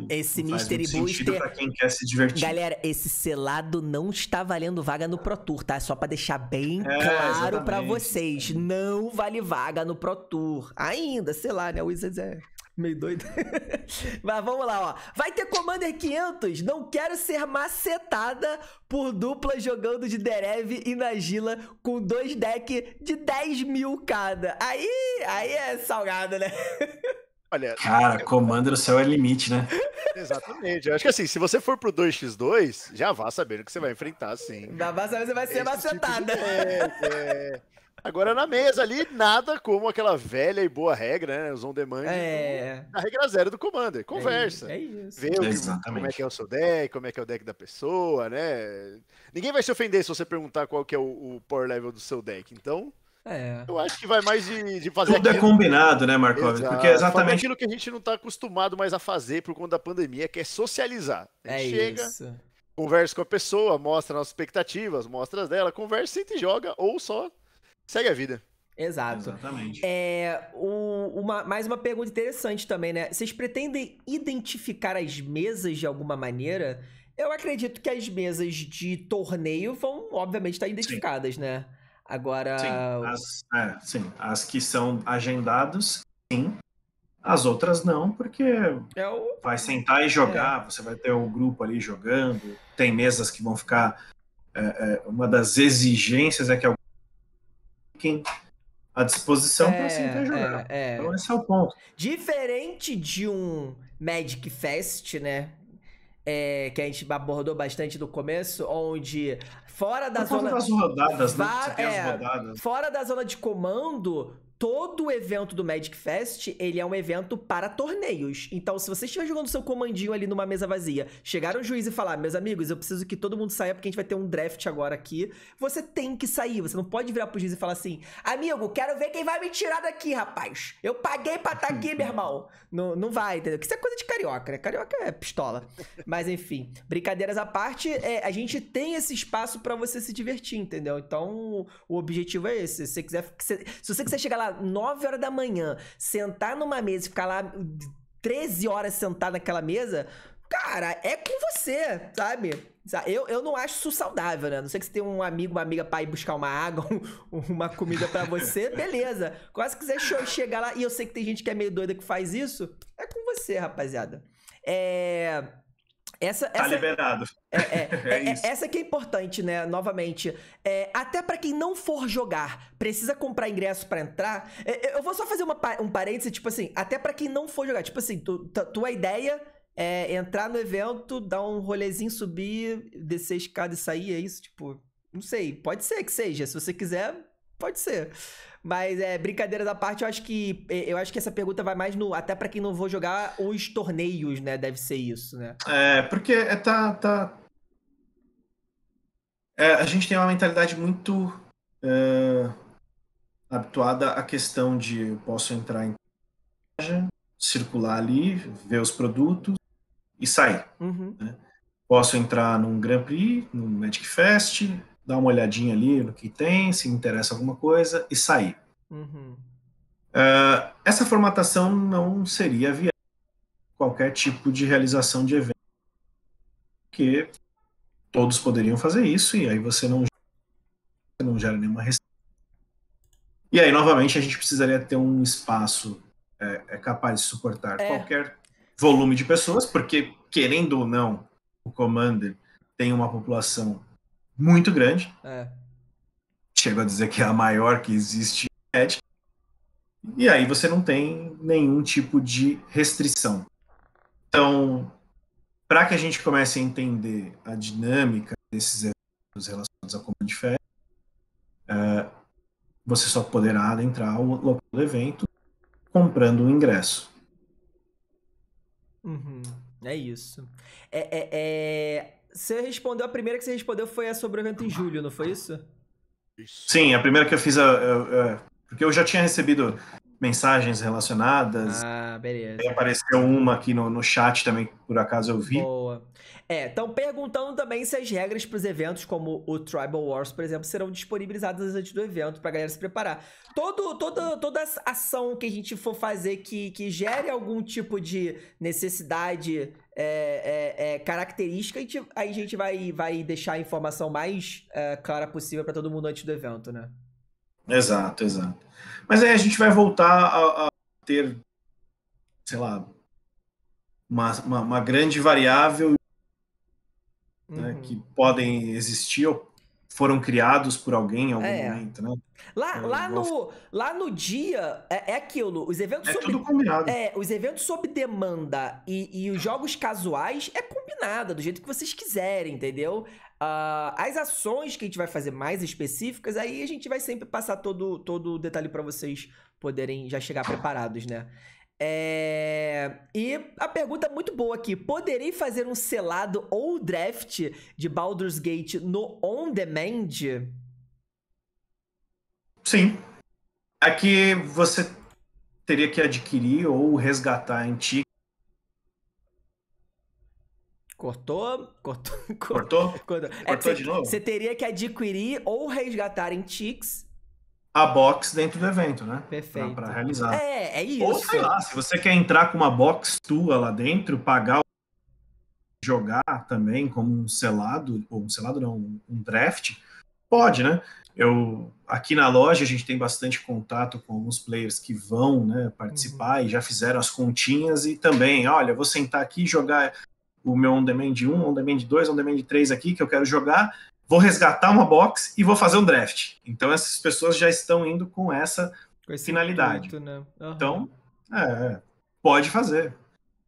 Esse faz Mystery Booster. pra quem quer se divertir. Galera, esse selado não está valendo vaga no Pro Tour, tá? Só pra deixar bem É, claro pra exatamente. vocês. Não vale vaga no Pro Tour. Ainda, sei lá, né? O Wizards é meio doido. Mas vamos lá, ó. Vai ter Commander 500. Não quero ser macetada por dupla jogando de Derev e Nagila com dois decks de 10 mil cada. Aí, aí é salgado, né? Olha, Cara, Commander, o céu é limite, né? exatamente. Eu acho que assim, se você for pro 2x2, já vá sabendo que você vai enfrentar, sim. Da base você vai ser tipo macetada. de deck, é. Agora na mesa ali, nada como aquela velha e boa regra, né? Os on demand. É. A regra zero do Commander. Conversa. É isso. Vê que- Exatamente. como é que é o seu deck, como é que é o deck da pessoa, né? Ninguém vai se ofender se você perguntar qual que é o, o power level do seu deck. Então, É. eu acho que vai mais de, de fazer Tudo é aquilo- combinado, né? Exato. Porque é Fazer exatamente aquilo que a gente não tá acostumado mais a fazer por conta da pandemia, que é socializar. A É gente chega, isso. conversa com a pessoa, mostra nossas expectativas, mostra as dela, conversa, senta e joga, ou só segue a vida. Exato. Exatamente. É, o- uma, mais uma pergunta interessante também, né? Vocês pretendem identificar as mesas de alguma maneira? Eu acredito que as mesas de torneio vão, obviamente, estar identificadas, né? Agora. Sim, as, é, sim, as que são agendadas, sim. As outras não, porque É o. vai sentar e jogar, você vai ter o grupo ali jogando. Tem mesas que vão ficar. é, é, uma das exigências é que alguém fiquem à disposição para sentar e jogar. é, é. Então esse é o ponto. Diferente de um Magic Fest, né? É, que a gente abordou bastante no começo, onde fora da zona. das rodadas, né? Va- Você tem é, as rodadas. Fora da zona de comando, todo evento do Magic Fest, ele é um evento para torneios. Então, se você estiver jogando seu comandinho ali numa mesa vazia, chegar o juiz e falar, meus amigos, eu preciso que todo mundo saia porque a gente vai ter um draft agora aqui, você tem que sair. Você não pode virar pro juiz e falar assim, amigo, quero ver quem vai me tirar daqui, rapaz. Eu paguei pra estar aqui, meu irmão. Não, não vai, entendeu? Porque isso é coisa de carioca, né? Carioca é pistola. Mas, enfim, brincadeiras à parte, é, a gente tem esse espaço pra você se divertir, entendeu? Então, o objetivo é esse. Se você quiser, se, se você quiser chegar lá 9 horas da manhã, sentar numa mesa e ficar lá 13 horas sentado naquela mesa, cara, é com você, sabe? Sa- Eu, eu não acho isso saudável, né? Não sei que você tem um amigo, uma amiga pra ir buscar uma água, um- uma comida pra você, beleza. Quase quiser chegar lá, e eu sei que tem gente que é meio doida que faz isso, é com você, rapaziada. É. Essa, Tá essa, liberado. é, é, É é, é, isso. essa que é importante, né? Novamente, É, até pra quem não for jogar, precisa comprar ingresso pra entrar. É, eu vou só fazer uma, um parêntese, tipo assim, até pra quem não for jogar, tipo assim, tu- tu- tua ideia é entrar no evento, dar um rolezinho, subir, descer a escada e sair, é isso? Tipo, não sei, pode ser que seja. Se você quiser, pode ser. Mas é brincadeira da parte, eu acho que é, eu acho que essa pergunta vai mais no até pra quem não for jogar os torneios, né? Deve ser isso, né? É, porque é, tá. tá... É, a gente tem uma mentalidade muito é, habituada à questão de posso entrar em loja, circular ali, ver os produtos e sair. Uhum. Posso entrar num Grand Prix, num Magic Fest, dar uma olhadinha ali no que tem, se me interessa alguma coisa e sair. Uhum. É, essa formatação não seria viável qualquer tipo de realização de evento, porque todos poderiam fazer isso e aí você não, você não gera nenhuma restrição. E aí, novamente, a gente precisaria ter um espaço é, é capaz de suportar É. qualquer volume de pessoas, porque, querendo ou não, o Commander tem uma população muito grande, É. chego a dizer que é a maior que existe em. E aí você não tem nenhum tipo de restrição. Então, para que a gente comece a entender a dinâmica desses eventos relacionados a Command Fest, eh, você só poderá adentrar o local do evento comprando o ingresso. Uhum. É isso. É, é, é... Você respondeu, a primeira que você respondeu foi a sobre o evento em julho, não foi isso? Sim, a primeira que eu fiz, a- a- a- porque eu já tinha recebido mensagens relacionadas. Ah, beleza. Aí apareceu uma aqui no, no chat também, por acaso eu vi. Boa. É, estão perguntando também se as regras para os eventos, como o Tribal Wars, por exemplo, serão disponibilizadas antes do evento para a galera se preparar. Todo, toda, toda ação que a gente for fazer que, que gere algum tipo de necessidade é, é, é, característica, a gente, aí a gente vai, vai deixar a informação mais é, clara possível para todo mundo antes do evento, né? Exato, exato. Mas aí a gente vai voltar a, a ter, sei lá, uma, uma, uma grande variável né, uhum. que podem existir ou foram criados por alguém em algum é. momento, né? Lá, é, lá, no, lá no dia, é, é aquilo, os eventos é sob, tudo combinado. É, os eventos sob demanda e, e os jogos casuais é combinado, do jeito que vocês quiserem, entendeu? Uh, as ações que a gente vai fazer mais específicas, aí a gente vai sempre passar todo, todo o detalhe para vocês poderem já chegar preparados, né? É... E a pergunta muito boa aqui: poderei fazer um selado ou draft de Baldur's Gate no on demand? Sim. Aqui você teria que adquirir ou resgatar em ti Cortou? Cortou? Cortou? Cortou, é Cortou de novo? Você teria que adquirir ou resgatar em Tix a box dentro do evento, né? Perfeito. Para realizar. É, é isso. Ou sei lá, se você quer entrar com uma box tua lá dentro, pagar jogar também como um selado, ou um selado não, um draft, pode, né? Eu aqui na loja a gente tem bastante contato com alguns players que vão, né, participar uhum. e já fizeram as continhas e também, olha, vou sentar aqui e jogar o meu on demand 1, on demand 2, on demand 3 aqui que eu quero jogar, vou resgatar uma box e vou fazer um draft. Então essas pessoas já estão indo com essa com finalidade. Intuito, né? uhum. Então, é, pode fazer.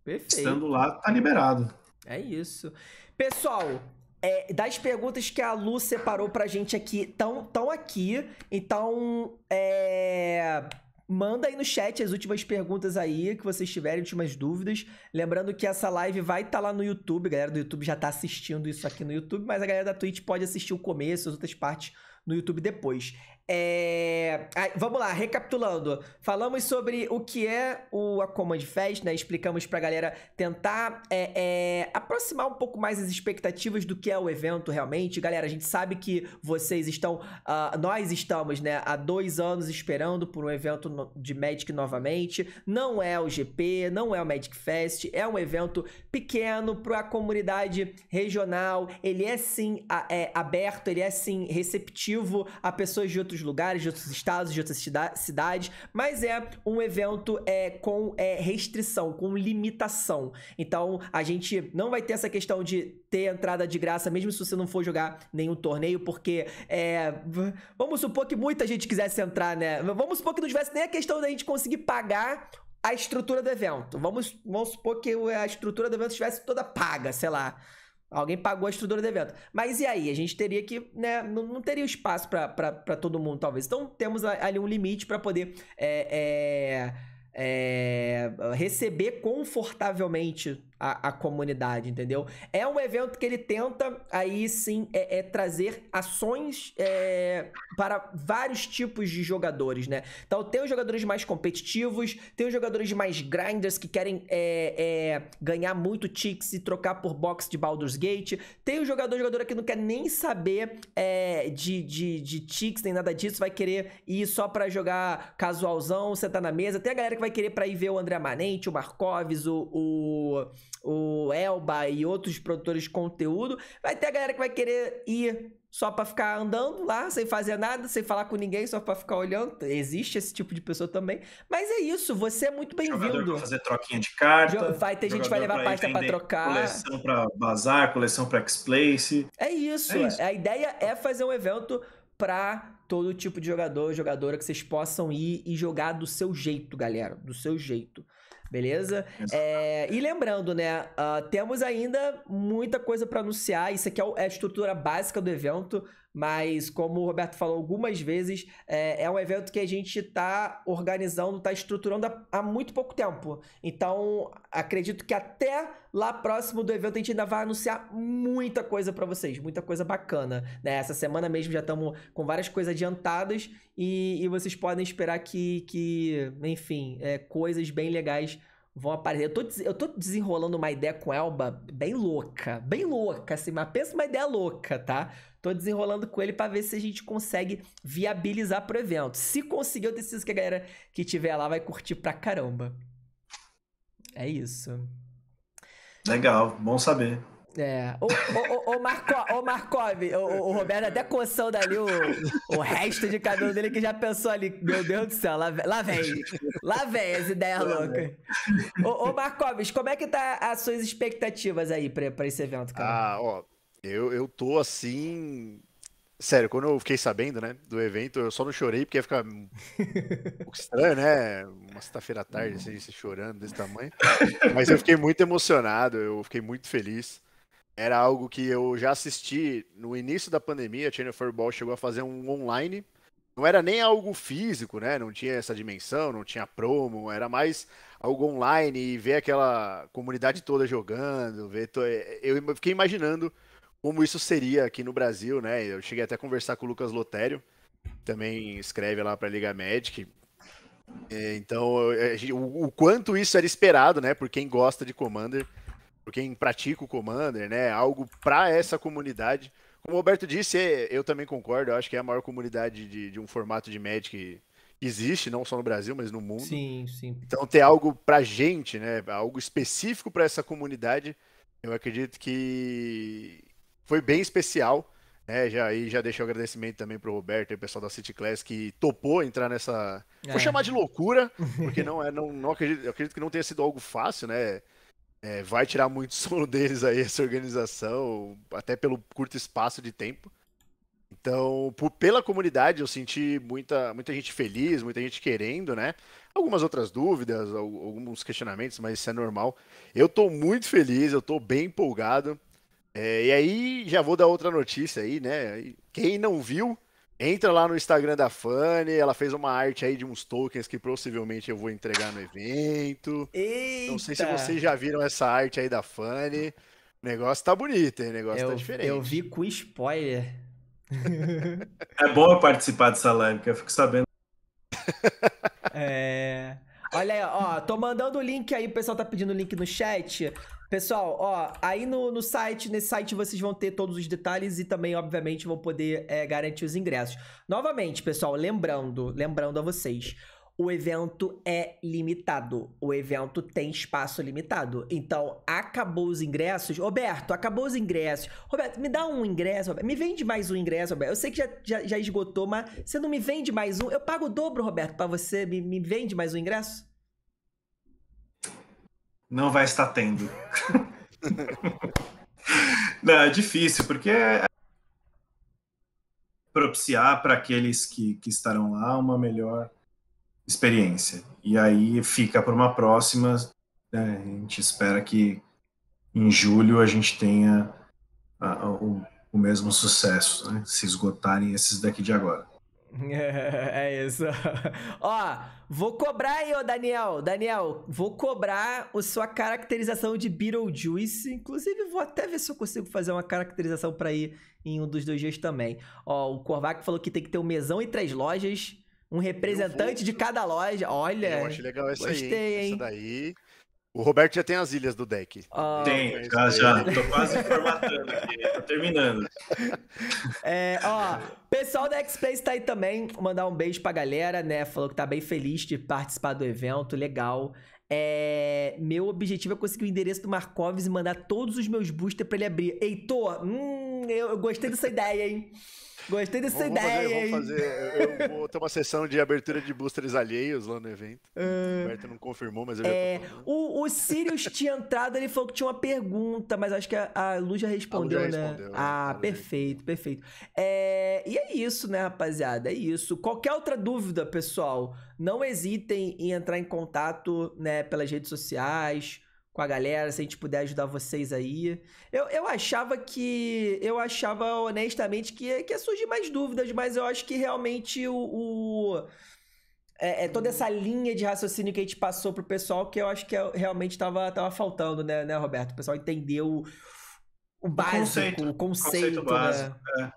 Perfeito. Estando lá, tá liberado. É isso. Pessoal, é, das perguntas que a Lu separou pra gente aqui, estão tão aqui. Então, é Manda aí no chat as últimas perguntas aí que vocês tiverem, últimas dúvidas. Lembrando que essa live vai estar tá lá no YouTube. A galera do YouTube já está assistindo isso aqui no YouTube, mas a galera da Twitch pode assistir o começo, as outras partes no YouTube depois. É... vamos lá, recapitulando. Falamos sobre o que é o a Command Fest, né? Explicamos pra galera tentar é, é, aproximar um pouco mais as expectativas do que é o evento realmente. Galera, a gente sabe que vocês estão. Uh, nós estamos, né, há dois anos esperando por um evento de Magic novamente. Não é o GP, não é o Magic Fest, é um evento pequeno para a comunidade regional. Ele é sim é, aberto, ele é sim receptivo a pessoas de outros outros lugares, de outros estados, de outras cidades, mas é um evento é, com é, restrição, com limitação. Então a gente não vai ter essa questão de ter entrada de graça, mesmo se você não for jogar nenhum torneio, porque é, vamos supor que muita gente quisesse entrar, né? Vamos supor que não tivesse nem a questão da gente conseguir pagar a estrutura do evento. Vamos, vamos supor que a estrutura do evento estivesse toda paga, sei lá. Alguém pagou a estrutura do evento. Mas e aí? A gente teria que, né? Não, não teria espaço para todo mundo, talvez. Então temos ali um limite para poder é, é, é, receber confortavelmente a, a, comunidade, entendeu? É um evento que ele tenta, aí sim, é, é trazer ações é, para vários tipos de jogadores, né? Então, tem os jogadores mais competitivos, tem os jogadores mais grinders que querem é, é, ganhar muito ticks e trocar por box de Baldur's Gate, tem o jogador jogadora que não quer nem saber é, de, de, de ticks nem nada disso, vai querer ir só para jogar casualzão, sentar na mesa, tem a galera que vai querer para ir ver o André Manente, o Markovs, o, o o Elba e outros produtores de conteúdo, vai ter a galera que vai querer ir só para ficar andando lá, sem fazer nada, sem falar com ninguém, só para ficar olhando. Existe esse tipo de pessoa também. Mas é isso, você é muito bem-vindo. fazer troquinha de carta. Vai ter gente que vai levar pasta para trocar. Coleção para bazar, coleção para X-Place. É isso. é isso. A ideia é fazer um evento para todo tipo de jogador, jogadora que vocês possam ir e jogar do seu jeito, galera, do seu jeito. Beleza? É, e lembrando, né? Uh, temos ainda muita coisa para anunciar. Isso aqui é, é a estrutura básica do evento. Mas como o Roberto falou algumas vezes, é, é um evento que a gente está organizando, está estruturando há, há, muito pouco tempo. Então, acredito que até lá próximo do evento a gente ainda vai anunciar muita coisa para vocês, muita coisa bacana. Né? Essa semana mesmo já estamos com várias coisas adiantadas e, e, vocês podem esperar que, que enfim, é, coisas bem legais vão aparecer. Eu tô, eu tô desenrolando uma ideia com Elba bem louca, bem louca, assim, mas pensa uma ideia louca, tá? Tô desenrolando com ele para ver se a gente consegue viabilizar pro evento. Se conseguir, eu decido que a galera que tiver lá vai curtir pra caramba. É isso. Legal, bom saber. É. Ô, ô, ô, Marco, ô Markov, o, o Roberto até coçando ali o, o resto de cabelo dele que já pensou ali. Meu Deus do céu, lá, lá vem. Lá vem as ideias loucas. Ô, ô Markovs, como é que tá as suas expectativas aí pra, pra esse evento, cara? Ah, ó, eu, eu tô assim. Sério, quando eu fiquei sabendo, né, do evento, eu só não chorei porque ia ficar um pouco estranho, né? Uma sexta-feira à tarde, assim, chorando desse tamanho. Mas eu fiquei muito emocionado, eu fiquei muito feliz era algo que eu já assisti no início da pandemia. A Channel Ball chegou a fazer um online. Não era nem algo físico, né? Não tinha essa dimensão, não tinha promo, era mais algo online e ver aquela comunidade toda jogando. Ver to... Eu fiquei imaginando como isso seria aqui no Brasil, né? Eu cheguei até a conversar com o Lucas Lotério, também escreve lá para a Liga Magic. É, então, o quanto isso era esperado, né? Por quem gosta de Commander por quem pratica o Commander, né? Algo para essa comunidade. Como o Roberto disse, é, eu também concordo, eu acho que é a maior comunidade de, de um formato de Magic que existe, não só no Brasil, mas no mundo. Sim, sim. Então ter algo pra gente, né? Algo específico para essa comunidade, eu acredito que foi bem especial. Né, já aí já deixo o agradecimento também pro Roberto e o pessoal da City Class que topou entrar nessa. É. Vou chamar de loucura, porque não é. Não, não acredito, eu acredito que não tenha sido algo fácil, né? É, vai tirar muito sono deles aí essa organização, até pelo curto espaço de tempo. Então, por, pela comunidade, eu senti muita, muita gente feliz, muita gente querendo, né? Algumas outras dúvidas, alguns questionamentos, mas isso é normal. Eu tô muito feliz, eu tô bem empolgado. É, e aí, já vou dar outra notícia aí, né? Quem não viu, Entra lá no Instagram da Fanny, ela fez uma arte aí de uns tokens que possivelmente eu vou entregar no evento. Eita. Não sei se vocês já viram essa arte aí da Fanny. O negócio tá bonito, hein? O negócio eu, tá diferente. Eu vi com spoiler. é bom eu participar dessa live, que eu fico sabendo. É. Olha aí, ó, tô mandando o link aí, o pessoal tá pedindo o link no chat. Pessoal, ó, aí no, no site, nesse site vocês vão ter todos os detalhes e também, obviamente, vão poder é, garantir os ingressos. Novamente, pessoal, lembrando, lembrando a vocês, o evento é limitado. O evento tem espaço limitado. Então, acabou os ingressos. Roberto, acabou os ingressos. Roberto, me dá um ingresso. Roberto. Me vende mais um ingresso, Roberto. Eu sei que já, já, já esgotou, mas você não me vende mais um? Eu pago o dobro, Roberto, para você. Me, me vende mais um ingresso? Não vai estar tendo. não, é difícil, porque é propiciar para aqueles que, que estarão lá uma melhor experiência. E aí fica para uma próxima. Né? A gente espera que em julho a gente tenha a, a, o, o, mesmo sucesso, né? se esgotarem esses daqui de agora. É, isso. Ó, vou cobrar aí, ô Daniel. Daniel, vou cobrar a sua caracterização de Beetlejuice. Inclusive, vou até ver se eu consigo fazer uma caracterização para ir em um dos dois dias também. Ó, o Korvac falou que tem que ter um mesão e três lojas um representante de cada loja. Olha. Eu acho legal essa gostei, aí. Hein? Essa daí. O Roberto já tem as ilhas do deck. Oh, tem, já, já. Tô quase formatando aqui. Tô terminando. É, ó, pessoal da X-Place tá aí também. Vou mandar um beijo pra galera, né? Falou que tá bem feliz de participar do evento. Legal. É, meu objetivo é conseguir o endereço do Markovs e mandar todos os meus boosters pra ele abrir. Heitor, hum, eu, eu gostei dessa ideia, hein? Gostei dessa vamos ideia. Fazer, vamos fazer. Eu, vou ter uma sessão de abertura de boosters alheios lá no evento. Uh, o Roberto não confirmou, mas eu é, o, o Sirius tinha entrado, ele falou que tinha uma pergunta, mas acho que a, a Lu já respondeu, a Lu já né? Respondeu, ah, perfeito, perfeito. É, e é isso, né, rapaziada? É isso. Qualquer outra dúvida, pessoal, não hesitem em entrar em contato, né, pelas redes sociais com a galera, se a gente puder ajudar vocês aí. Eu, eu achava que. Eu achava honestamente que, que ia surgir mais dúvidas, mas eu acho que realmente o. o é, é, toda essa linha de raciocínio que a gente passou pro pessoal que eu acho que é, realmente tava, tava faltando, né, né, Roberto? O pessoal entendeu o, básico, o conceito, o conceito, conceito né? básico. É.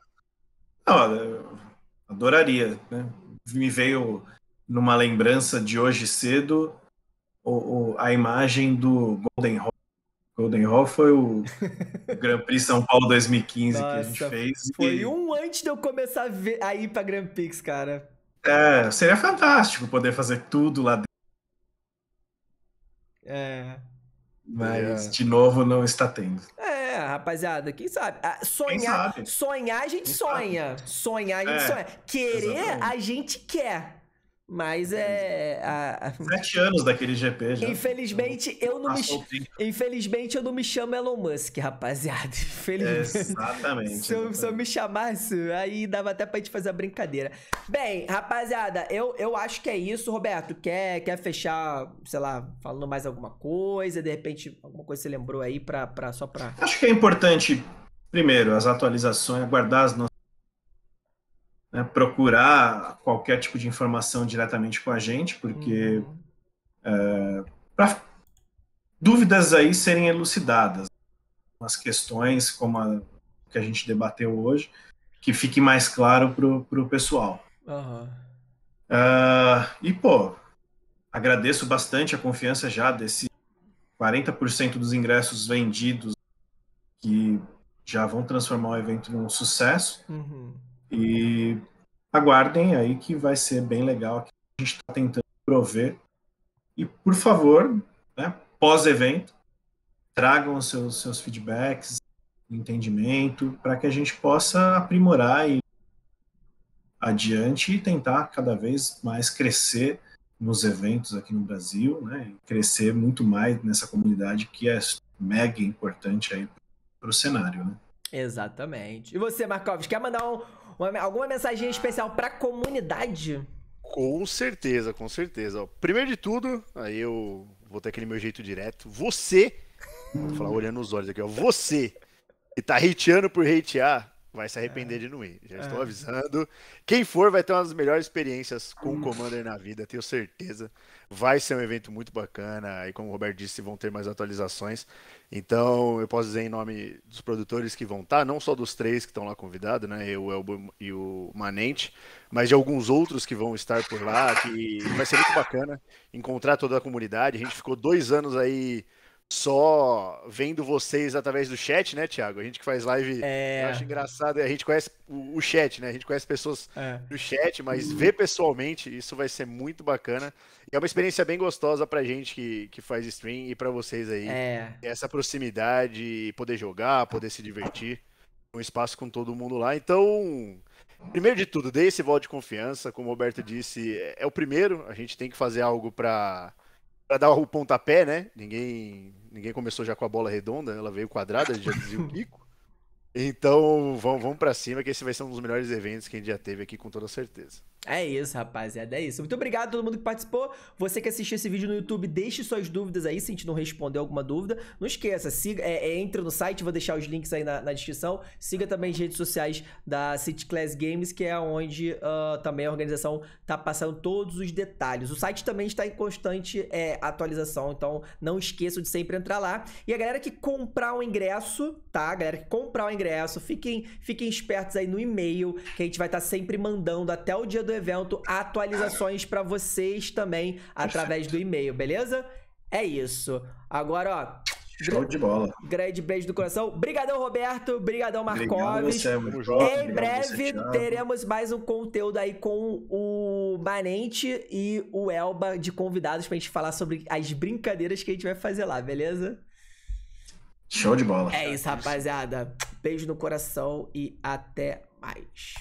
Não, adoraria, né? Me veio numa lembrança de hoje cedo o, o, a imagem do Golden Hall. Golden Hall foi o Grand Prix São Paulo 2015 Nossa, que a gente fez. Foi e... um antes de eu começar a, ver, a ir pra Grand Prix, cara. É, seria fantástico poder fazer tudo lá dentro. É. Mas, é. de novo, não está tendo. É, rapaziada, quem sabe? Ah, sonhar, quem sabe? sonhar a gente quem sonha. Sabe? Sonhar a gente é, sonha. Querer exatamente. a gente quer. Mas é. A... Sete anos daquele GP já. Infelizmente, eu não me. Infelizmente, eu não me chamo Elon Musk, rapaziada. Infelizmente. Exatamente. se, eu, se eu me chamasse, aí dava até pra gente fazer a brincadeira. Bem, rapaziada, eu, eu acho que é isso. Roberto, quer, quer fechar, sei lá, falando mais alguma coisa? De repente, alguma coisa você lembrou aí pra, pra, só pra. Acho que é importante, primeiro, as atualizações, aguardar as nossas né, procurar qualquer tipo de informação diretamente com a gente, porque uhum. é, para dúvidas aí serem elucidadas, as questões como a que a gente debateu hoje, que fique mais claro para o pessoal. Uhum. Uh, e, pô, agradeço bastante a confiança já desse 40% dos ingressos vendidos que já vão transformar o evento num sucesso. Uhum. E aguardem aí que vai ser bem legal. A gente está tentando prover. E, por favor, né, pós-evento, tragam os seus, seus feedbacks, entendimento, para que a gente possa aprimorar e adiante e tentar cada vez mais crescer nos eventos aqui no Brasil, né? crescer muito mais nessa comunidade que é mega importante aí para o cenário, né? Exatamente. E você, Marcovs, quer mandar um, uma, alguma mensagem especial para a comunidade? Com certeza, com certeza. Primeiro de tudo, aí eu vou ter aquele meu jeito direto. Você, vou falar olhando nos olhos aqui, ó. Você que tá hateando por hatear, vai se arrepender é. de não ir. Já estou é. avisando. Quem for vai ter uma das melhores experiências com o Commander na vida, tenho certeza. Vai ser um evento muito bacana. Aí, como o Roberto disse, vão ter mais atualizações. Então, eu posso dizer em nome dos produtores que vão estar, não só dos três que estão lá convidados, né? Eu, o Elbo e o Manente, mas de alguns outros que vão estar por lá, que vai ser muito bacana encontrar toda a comunidade. A gente ficou dois anos aí só vendo vocês através do chat, né, Thiago? A gente que faz live, é... eu acho engraçado, a gente conhece o, chat, né? A gente conhece pessoas é. no chat, mas ver pessoalmente, isso vai ser muito bacana. E é uma experiência bem gostosa pra gente que, que faz stream e pra vocês aí. É. Essa proximidade, poder jogar, poder se divertir. Um espaço com todo mundo lá. Então, primeiro de tudo, dê esse voto de confiança. Como o Roberto disse, é o primeiro. A gente tem que fazer algo pra para dar o pontapé, né? Ninguém, ninguém começou já com a bola redonda, ela veio quadrada, já dizia o Kiko. Então, vamos, vamos para cima, que esse vai ser um dos melhores eventos que a gente já teve aqui, com toda certeza. É isso, rapaziada, é isso. Muito obrigado a todo mundo que participou. Você que assistiu esse vídeo no YouTube, deixe suas dúvidas aí, se a gente não respondeu alguma dúvida. Não esqueça, siga, é, é, entre no site, vou deixar os links aí na, na, descrição. Siga também as redes sociais da City Class Games, que é onde uh, também a organização tá passando todos os detalhes. O site também está em constante é, atualização, então não esqueça de sempre entrar lá. E a galera que comprar o ingresso, tá? A galera que comprar o ingresso, fiquem, fiquem espertos aí no e-mail, que a gente vai estar tá sempre mandando até o dia do evento atualizações para vocês também através do e-mail, beleza? É isso. Agora, ó. Show de bola. Grande beijo do coração. Obrigadão, Roberto. Obrigadão, Marcoves. em breve você, teremos mais um conteúdo aí com o Manente e o Elba de convidados pra gente falar sobre as brincadeiras que a gente vai fazer lá, beleza? Show de bola. É isso, rapaziada. Beijo no coração e até mais.